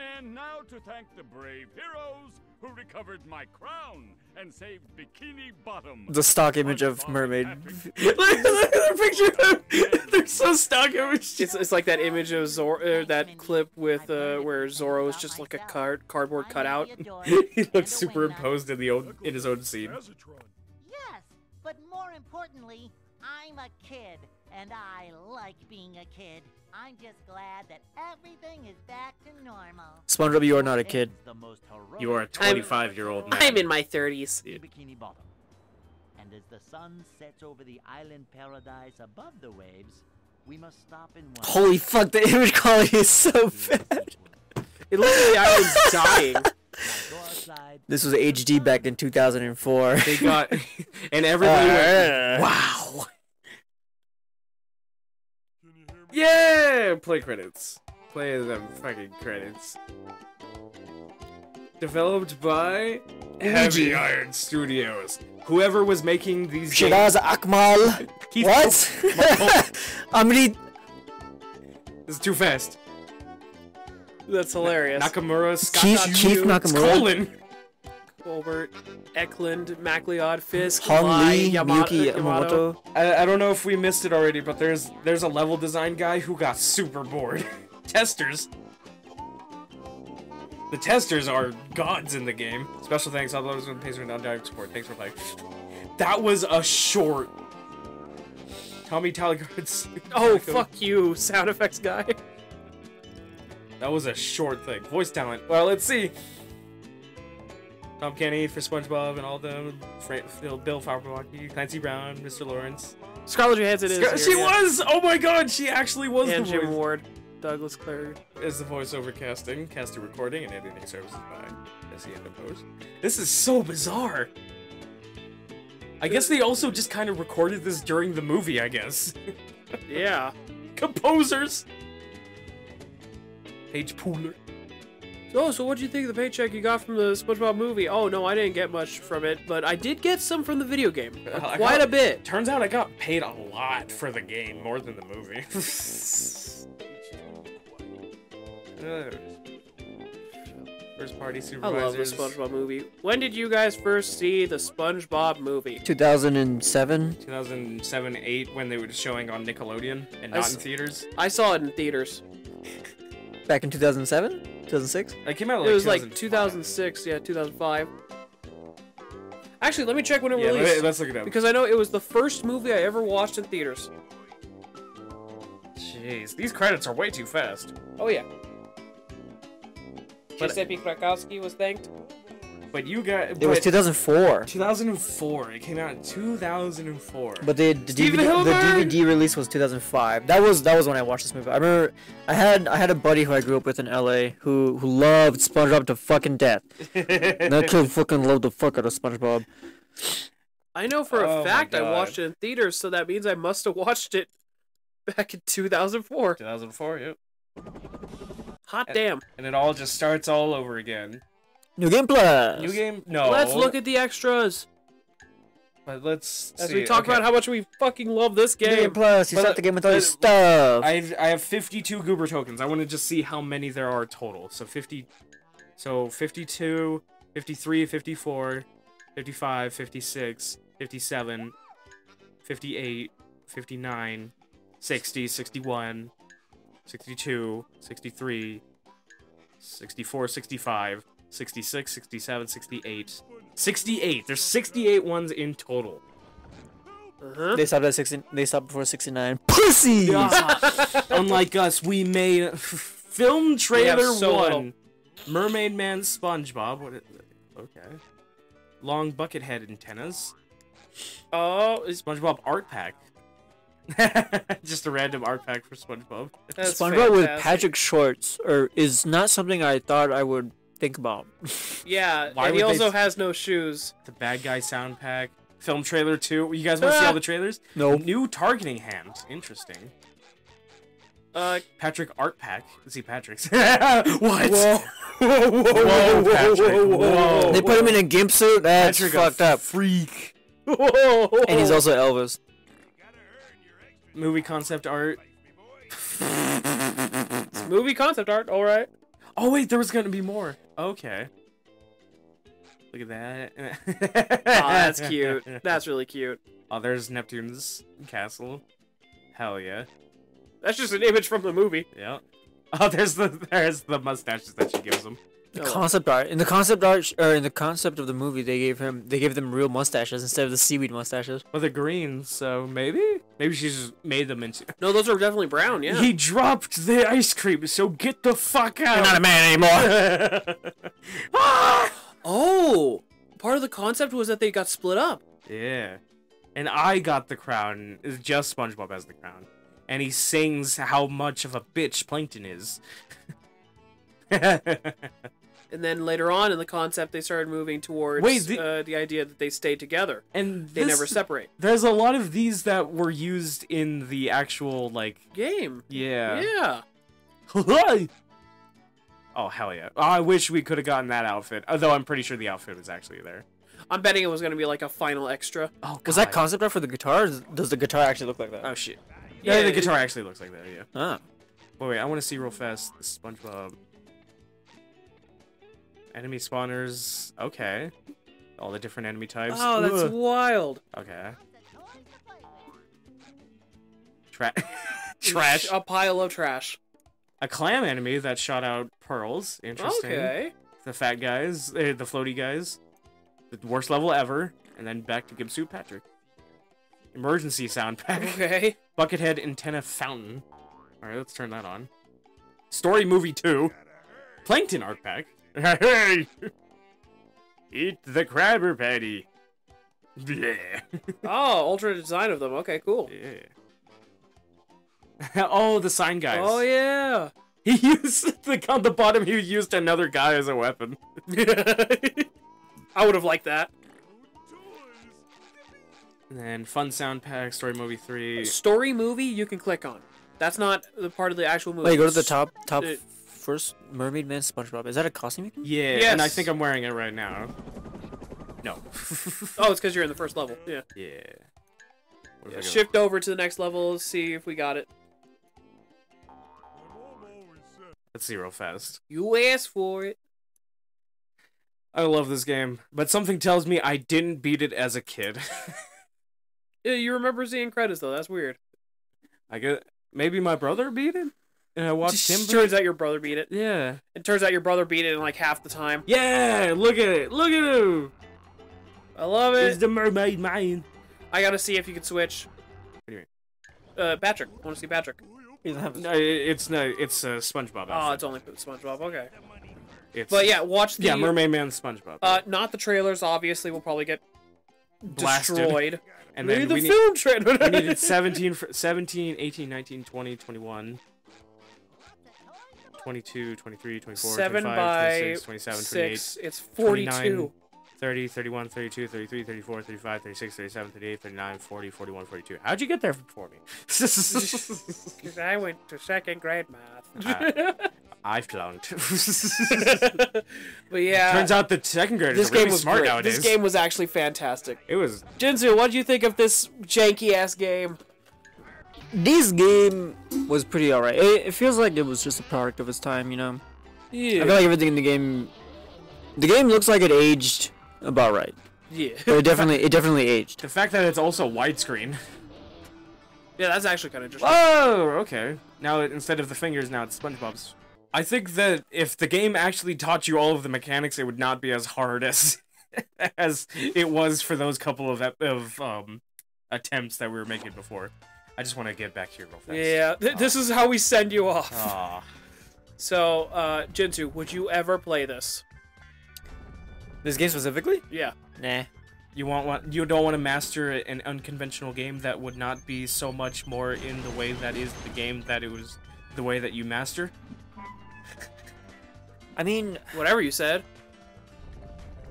And now to thank the brave heroes who recovered my crown and saved Bikini Bottom. The stock image of Mermaid. (laughs) Look at the picture. (laughs) They're so stuck. It was It's, it's like that image of Zor, uh, that clip with uh, where Zoro is just like a card cardboard cutout. (laughs) he looks superimposed in the own in his own scene. Yes, but more importantly, I'm a kid, and I like being a kid. I'm just glad that everything is back to normal. SpongeBob, you are not a kid. The most heroic You are a 25 year old man. I'm in my 30s. in Bikini Bottom. And as the sun sets over the island paradise above the waves, we must stop in one. Holy fuck, the image quality is so bad. It looks like the island's (laughs) dying. This was HD back in 2004. They got (laughs) (laughs) and everybody went, Uh, wow. Yeah, play credits. Play them fucking credits. Developed by Heavy Iron Studios. Whoever was making these games. Shiraz Akmal. Keith- What? (laughs) Amri. This is too fast. That's hilarious. Nakamura, Scott Keith, Dodge, Keith it's Nakamura. Colin. Colbert, Eklund, MacLeod, Fisk, Hong Lai, Lee, Yama- Miyuki Yamato. Yamamoto. I, I don't know if we missed it already, but there's there's a level design guy who got super bored. (laughs) testers. The testers are gods in the game. Special thanks, uploaders and pacer and undying support. Thanks for playing. That was a short. Tommy Tallarico's. (laughs) Oh, fuck you, sound effects guy. That was a short thing. Voice talent. Well, let's see. Tom Kenny for SpongeBob and all them. Bill Fagerbakke, Clancy Brown, Mr. Lawrence. Scarlett Johansson is. Scar- here, she yeah. was! Oh my god, she actually was And the Jim voice. Ward, Douglas Clary. Is the voiceover casting, casting recording, and editing services by Jesse and Post. This is so bizarre. I guess they also just kind of recorded this during the movie, I guess. Yeah. (laughs) Composers! Paige Pooler. Oh, so what do you think of the paycheck you got from the SpongeBob movie? Oh no, I didn't get much from it, but I did get some from the video game, Uh, (laughs) I quite got- a bit. Turns out I got paid a lot for the game, more than the movie. (laughs) Uh, First party I love the. SpongeBob movie. When did you guys first see the SpongeBob movie? 2007. 2007, 8, when they were showing on Nickelodeon and not s- in theaters. I saw it in theaters. Back in 2007? 2006? It came out It like was like 2006, yeah, 2005. Actually, let me check when it Yeah, released. let- let's look it up. Because I know it was the first movie I ever watched in theaters. Jeez, these credits are way too fast. Oh yeah. But- Giuseppe Krakowski was thanked. But you got. It was 2004. 2004. It came out in 2004. But the, the DVD, the DVD release was 2005. That was that was when I watched this movie. I remember I had I had a buddy who I grew up with in LA who who loved SpongeBob to fucking death. and (laughs) that kid fucking loved the fuck out of SpongeBob. I know for a Oh fact I watched it in theaters, so that means I must have watched it back in 2004. 2004, yep. Hot damn. And it all just starts all over again. New Game Plus. New game? No. Let's look at the extras But let's as see. we talk okay. about how much we fucking love this game. New Game game. Plus. You But, start the game with all your uh, stuff. I have, I have 52 goober tokens. I want to just see how many there are total. So 50, so 52, 53, 54, 55, 56, 57, 58, 59, 60, 61, 62, 63, 64, 65, 66, 67, 68. 68. There's 68 ones in total. Uh-huh. They stopped at 60. They stopped before 69. Pussies. (laughs) Unlike us, we made film trailer so one. little. Mermaid Man SpongeBob. What is? Okay. Long bucket head antennas. Oh, is SpongeBob art pack. (laughs) Just a random art pack for SpongeBob. that's SpongeBob with. Patrick Shorts or is not something I thought I would think about. Yeah, (laughs) Why and he also s- has no shoes. The bad guy sound pack. Film trailer two. You guys want to see all the trailers? Nope. New targeting hand. Interesting. Uh, Patrick art pack. Let's see Patrick's. (laughs) (laughs) what? Whoa. whoa, whoa, whoa, Patrick, whoa. They put him in a gimp suit. That's Patrick, fucked a up. freak. And he's also Elvis. Movie concept art. movie concept art. All right. Oh wait, there was gonna be more. Okay. Look at that. (laughs) Oh, that's cute. That's really cute. Oh, there's Neptune's castle. Hell yeah. That's just an image from the movie. Yeah. (laughs) Oh, there's the there's the mustaches that she gives him. The Oh. concept art in the concept art or in the concept of the movie, they gave him they gave them real mustaches instead of the seaweed mustaches. Well, they're green, so maybe maybe she just made them into. No, those are definitely brown. Yeah. He dropped the ice cream, so get the fuck out. You're not a man anymore. Ah! (laughs) (laughs) Oh, part of the concept was that they got split up. Yeah. And I got the crown. It's just SpongeBob has the crown. And he sings how much of a bitch Plankton is. (laughs) And then later on in the concept, they started moving towards Wait, the- uh, the idea that they stay together. and They this- never separate. There's a lot of these that were used in the actual like Game. yeah. Yeah. (laughs) oh hell yeah. Oh, I wish we could have gotten that outfit. Although I'm pretty sure the outfit was actually there. I'm betting it was going to be like a final extra. Oh, God. Was that concept art for the guitar? Does the guitar actually look like that? Oh shit. Yeah, Yeah, the it- guitar actually looks like that, yeah. Ah. Wait, wait, I want to see real fast the SpongeBob. Enemy spawners. Okay. All the different enemy types. Oh, that's Ugh. wild. Okay. Tra- (laughs) trash. A pile of trash. A clam enemy that shot out pearls. Interesting. Okay. The fat guys, uh, the floaty guys. The worst level ever. And then back to Gimsuit Patrick. Emergency sound pack. Okay. (laughs) Buckethead antenna fountain. Alright, let's turn that on. Story movie 2. Plankton art pack. Hey! Eat the Krabby Patty. Yeah. (laughs) Oh, ultra design of them. Okay, cool. Yeah. (laughs) oh, the sign guys. Oh yeah. (laughs) He used the on the bottom. He used another guy as a weapon. I would have liked that. And then fun sound pack, story movie three. Story movie you can click on. That's not the part of the actual movie. Wait, go to the top top Uh, first Mermaid Man SpongeBob. Is that a costume? you can- Yeah, and I think I'm wearing it right now. No. (laughs) Oh, it's because you're in the first level. Yeah. yeah. What if I Shift over to the next level. See if we got it. Let's see real fast. You asked for it. I love this game, but something tells me I didn't beat it as a kid. (laughs) Yeah, you remember seeing credits though. That's weird. I get maybe my brother beat it, and I watched him. turns it? out your brother beat it. Yeah. It turns out your brother beat it in like half the time. Yeah. Look at it. Look at him. I love it. It's the mermaid man. I gotta see if you can switch. do you Uh, Patrick. I want to see Patrick. He doesn't have- No, it's no. It's uh, SpongeBob. Oh, it's only SpongeBob. Okay. It's, But yeah, watch the. yeah, Mermaid Man, SpongeBob. Uh, not the trailers. Obviously, we'll probably get Blasted. destroyed. and Maybe then the we, need, film trailer. we needed (laughs) 17, 17, 18, 19, 20, 21, 22, 23, 24, Seven 25, by 26, 27, 28, six. It's 29, forty-two. 30, 31, 32, 33, 34, 35, 36, 37, 38, 39, 40, 41, 42. How'd you get there before me? (laughs) (laughs) Because I went to second grade math. Uh, I flunked. (laughs) but yeah, Turns out the second graders this are really game was smart great. nowadays. This game was actually fantastic. it was Jinzu, what do you think of this janky ass game? This game was pretty alright. It, it feels like it was just a product of its time, you know. Yeah. I feel like everything in the game, the game looks like it aged about right. yeah, But it definitely, it definitely aged. the fact that it's also widescreen. yeah. That's actually kind of interesting. Oh, okay. Now instead of the fingers, now it's SpongeBob's. I think that if the game actually taught you all of the mechanics, it would not be as hard (laughs) as as it was for those couple of of um attempts that we were making before. I just want to get back here real fast. Yeah, th- this is how we send you off. Aw. (laughs) So, uh, Jinzu, would you ever play this? This game specifically? Yeah. Nah. You want want you don't want to master an unconventional game that would not be so much more in the way that is the game that it was the way that you master. I mean, Whatever you said.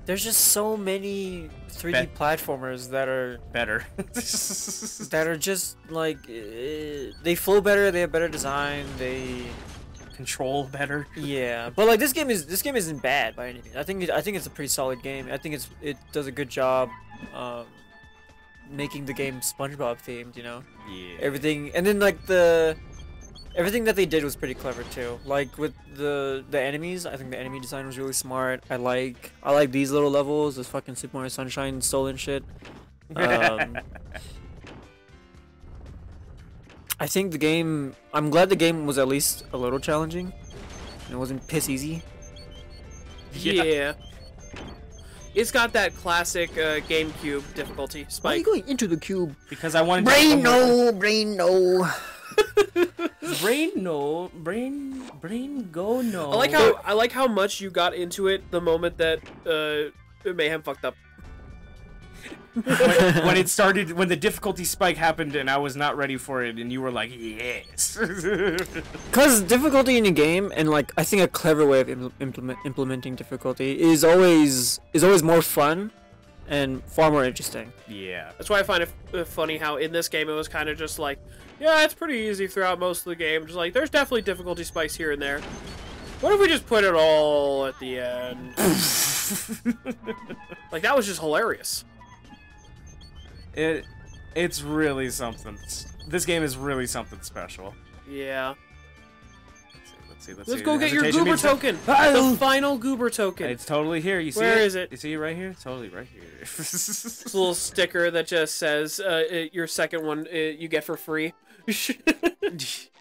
There's just so many 3D Bet. platformers that are Better. (laughs) (laughs) that are just like uh, they flow better, they have better design, they Control better. yeah. But like this game is this game isn't bad by any means. I think it, I think it's a pretty solid game. I think it's it does a good job um, making the game SpongeBob themed. You know Yeah. everything, and then like the everything that they did was pretty clever too. Like with the the enemies, I think the enemy design was really smart. I like I like these little levels, this fucking Super Mario Sunshine stolen shit. Um, (laughs) I think the game. I'm glad the game was at least a little challenging. It wasn't piss easy. Yeah. (laughs) It's got that classic uh, GameCube difficulty Why are spike. you going into the cube? Because I wanted Brain to no, brain no. Brain no, brain brain go no. I like how I like how much you got into it the moment that uh, Mayhem fucked up. when, when it started when the difficulty spike happened and I was not ready for it and you were like yes. (laughs) Cause difficulty in a game and like I think a clever way of impl- implement implementing difficulty is always is always more fun and far more interesting. yeah. That's why I find it f- uh, funny how in this game it was kind of just like, yeah, it's pretty easy throughout most of the game. Just like there's definitely difficulty spikes here and there. What if we just put it all at the end? (laughs) like that was just hilarious. It it's really something. This game is really something special. Yeah. Let's see. Let's. Let's, Let's see. go get your goober token. The final goober token. It's totally here. You see Where it? is it? You see it right here? Totally right here. (laughs) This little sticker that just says uh, uh, your second one uh, you get for free. (laughs)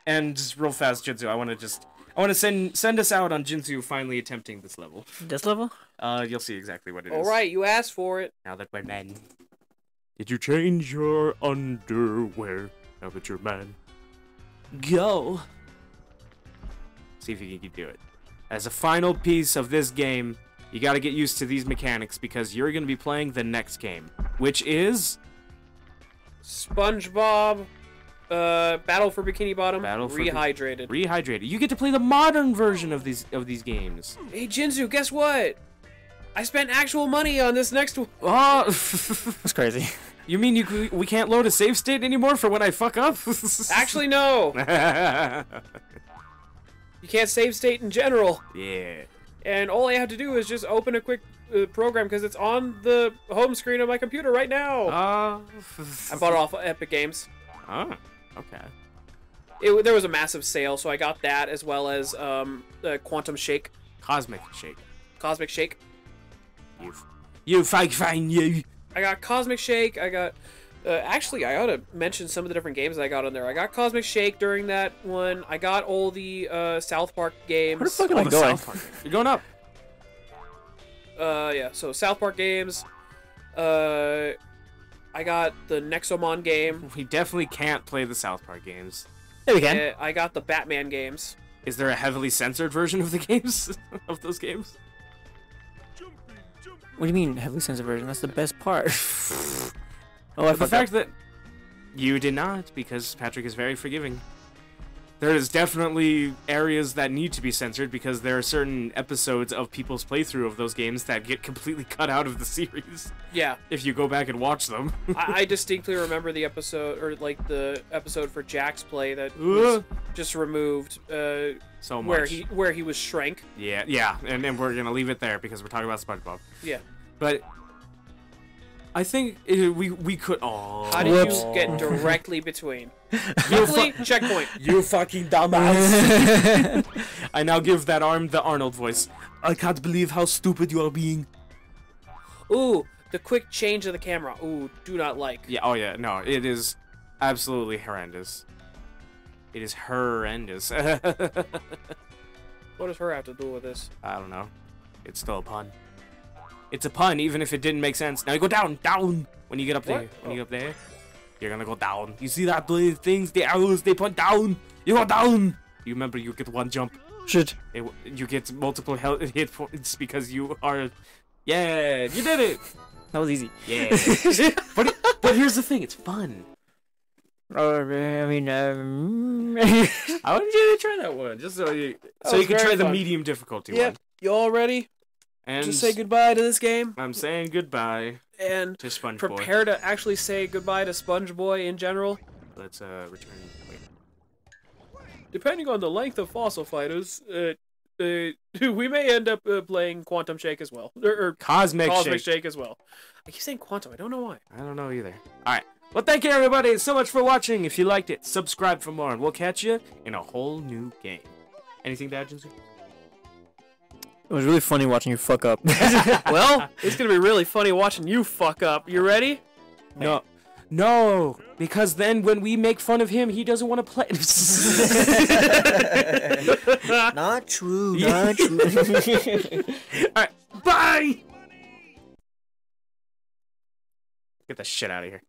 and just real fast, Jinzu. I want to just I want to send send us out on Jinzu finally attempting this level. This level? Uh, you'll see exactly what it is. All right, you asked for it. Now that we're men. Did you change your underwear? Now that you're a man. Go. See if you can do it. As a final piece of this game, you got to get used to these mechanics because you're going to be playing the next game, which is SpongeBob, uh, Battle for Bikini Bottom, Battle rehydrated. Rehydrated. You get to play the modern version of these of these games. hey Jinzu, guess what? I spent actual money on this next one. Oh, (laughs) That's crazy. you mean you we can't load a save state anymore for when I fuck up? (laughs) Actually, no. (laughs) You can't save state in general. Yeah. And all I have to do is just open a quick uh, program because it's on the home screen of my computer right now. Uh, I bought it off of Epic Games. Oh, okay. It, there was a massive sale, so I got that as well as um, uh, Quantum Shake, Cosmic Shake. Cosmic Shake. You, you fake fan, you. I got Cosmic Shake. I got. Uh, actually, I ought to mention some of the different games I got on there. I got Cosmic Shake during that one. I got all the uh, South Park games. Where the fuck am Oh, I going? South Park. You're going up. (laughs) Uh, yeah. So South Park games. Uh, I got the Nexomon game. We definitely can't play the South Park games. Yeah, we can. Uh, I got the Batman games. Is there a heavily censored version of the (laughs) games? of those games? What do you mean heavily censored version? That's the best part. (laughs) oh, I the fact that you did not, because Patrick is very forgiving. There is definitely areas that need to be censored because there are certain episodes of people's playthrough of those games that get completely cut out of the (laughs) series Yeah, if you go back and watch them. (laughs) I, I distinctly remember the episode, or like the episode for Jack's play that was just removed, uh, so much. where he where he was shrank. Yeah, yeah, and, and we're gonna leave it there because we're talking about SpongeBob. Yeah. But I think uh, we we could. Oh, How did Whoops. you get directly between? (laughs) Luckily, checkpoint. You fucking dumbass! (laughs) I now give that arm the Arnold voice. I can't believe how stupid you are being. Ooh, the quick change of the camera. Ooh, do not like. Yeah. Oh yeah. No, it is absolutely horrendous. It is horrendous. (laughs) What does her have to do with this? I don't know. It's still a pun. It's a pun, even if it didn't make sense. Now you go down, down. When you get up there, What? when you get up there, you're gonna go down. You see that the things, the arrows, they point down. You go down. You remember you get one jump. Shit. It, you get multiple health (laughs) hit points because you are. Yeah, you did it. That was easy. Yeah. (laughs) but it, but here's the thing, it's fun. Oh, I mean, um... (laughs) I want you to try that one, just so you so you can try the medium difficulty Yep. one. You all ready And to say goodbye to this game I'm saying goodbye and to SpongeBob. prepare to actually say goodbye to SpongeBoy in general? Let's uh return. Wait. Depending on the length of Fossil Fighters, uh, uh, (laughs) we may end up uh, playing Quantum Shake as well, or, or Cosmic, Cosmic Shake. Shake as well. I keep saying Quantum. I don't know why. I don't know either. All right. Well, thank you everybody so much for watching. If you liked it, subscribe for more, and we'll catch you in a whole new game. Anything to add, Jinsu? It was really funny watching you fuck up. (laughs) (laughs) well, it's gonna be really funny watching you fuck up. You ready? No. No, because then when we make fun of him, he doesn't want to play. (laughs) not true, not true. All right, bye. Get the shit out of here.